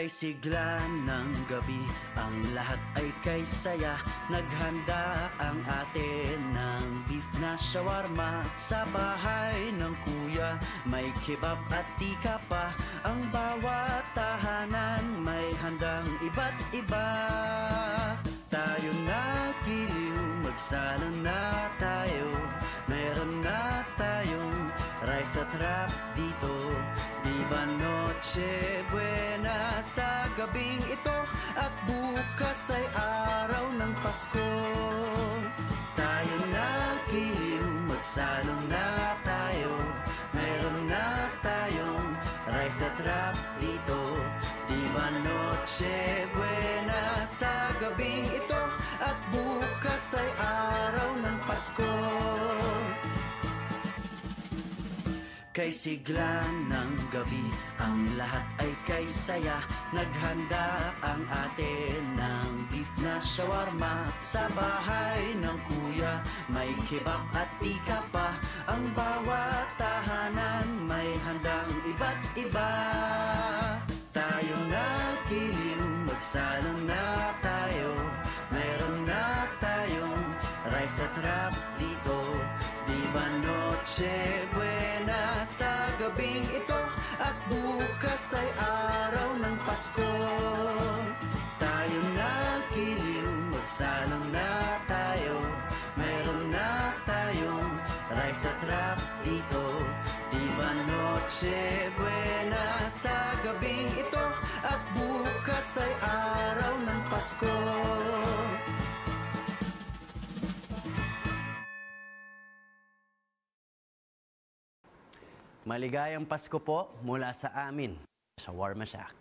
Kay sigla ng gabi. Ang lahat ay kay saya. Naghanda ang atin ng beef na shawarma. Sa bahay ng kuya May kebab at tika pa. Ang bawat tahanan May handang iba't iba. Tayo na kiliw Magsala na tayo. Meron na tayong rice at rap dito Viva Noche Buena sa gabing ito At bukas ay araw ng Pasko. Tayo na kiliw, magsalong na tayo. Meron na tayong rice at rap dito. Viva Noche Buena sa gabing ito At bukas ay araw ng Pasko Kay sigla ng gabi Ang lahat ay kay saya. Naghanda ang atin ng beef na shawarma. Sa bahay ng kuya May kebab at tika pa Ang bawat tahanan May handang iba't iba. Tayo na kiliw Magsalang na tayo. Meron na tayong Rice at rap dito. Viva Noche Buena sa gabing ito At bukas ay araw ng Pasko. Tayo na kiliw, magsalang na tayo. Meron na tayong rice at rap dito. Viva Noche Buena? Sa gabing ito At bukas ay araw ng Pasko Maligayang Pasko po mula sa amin sa Warmasak.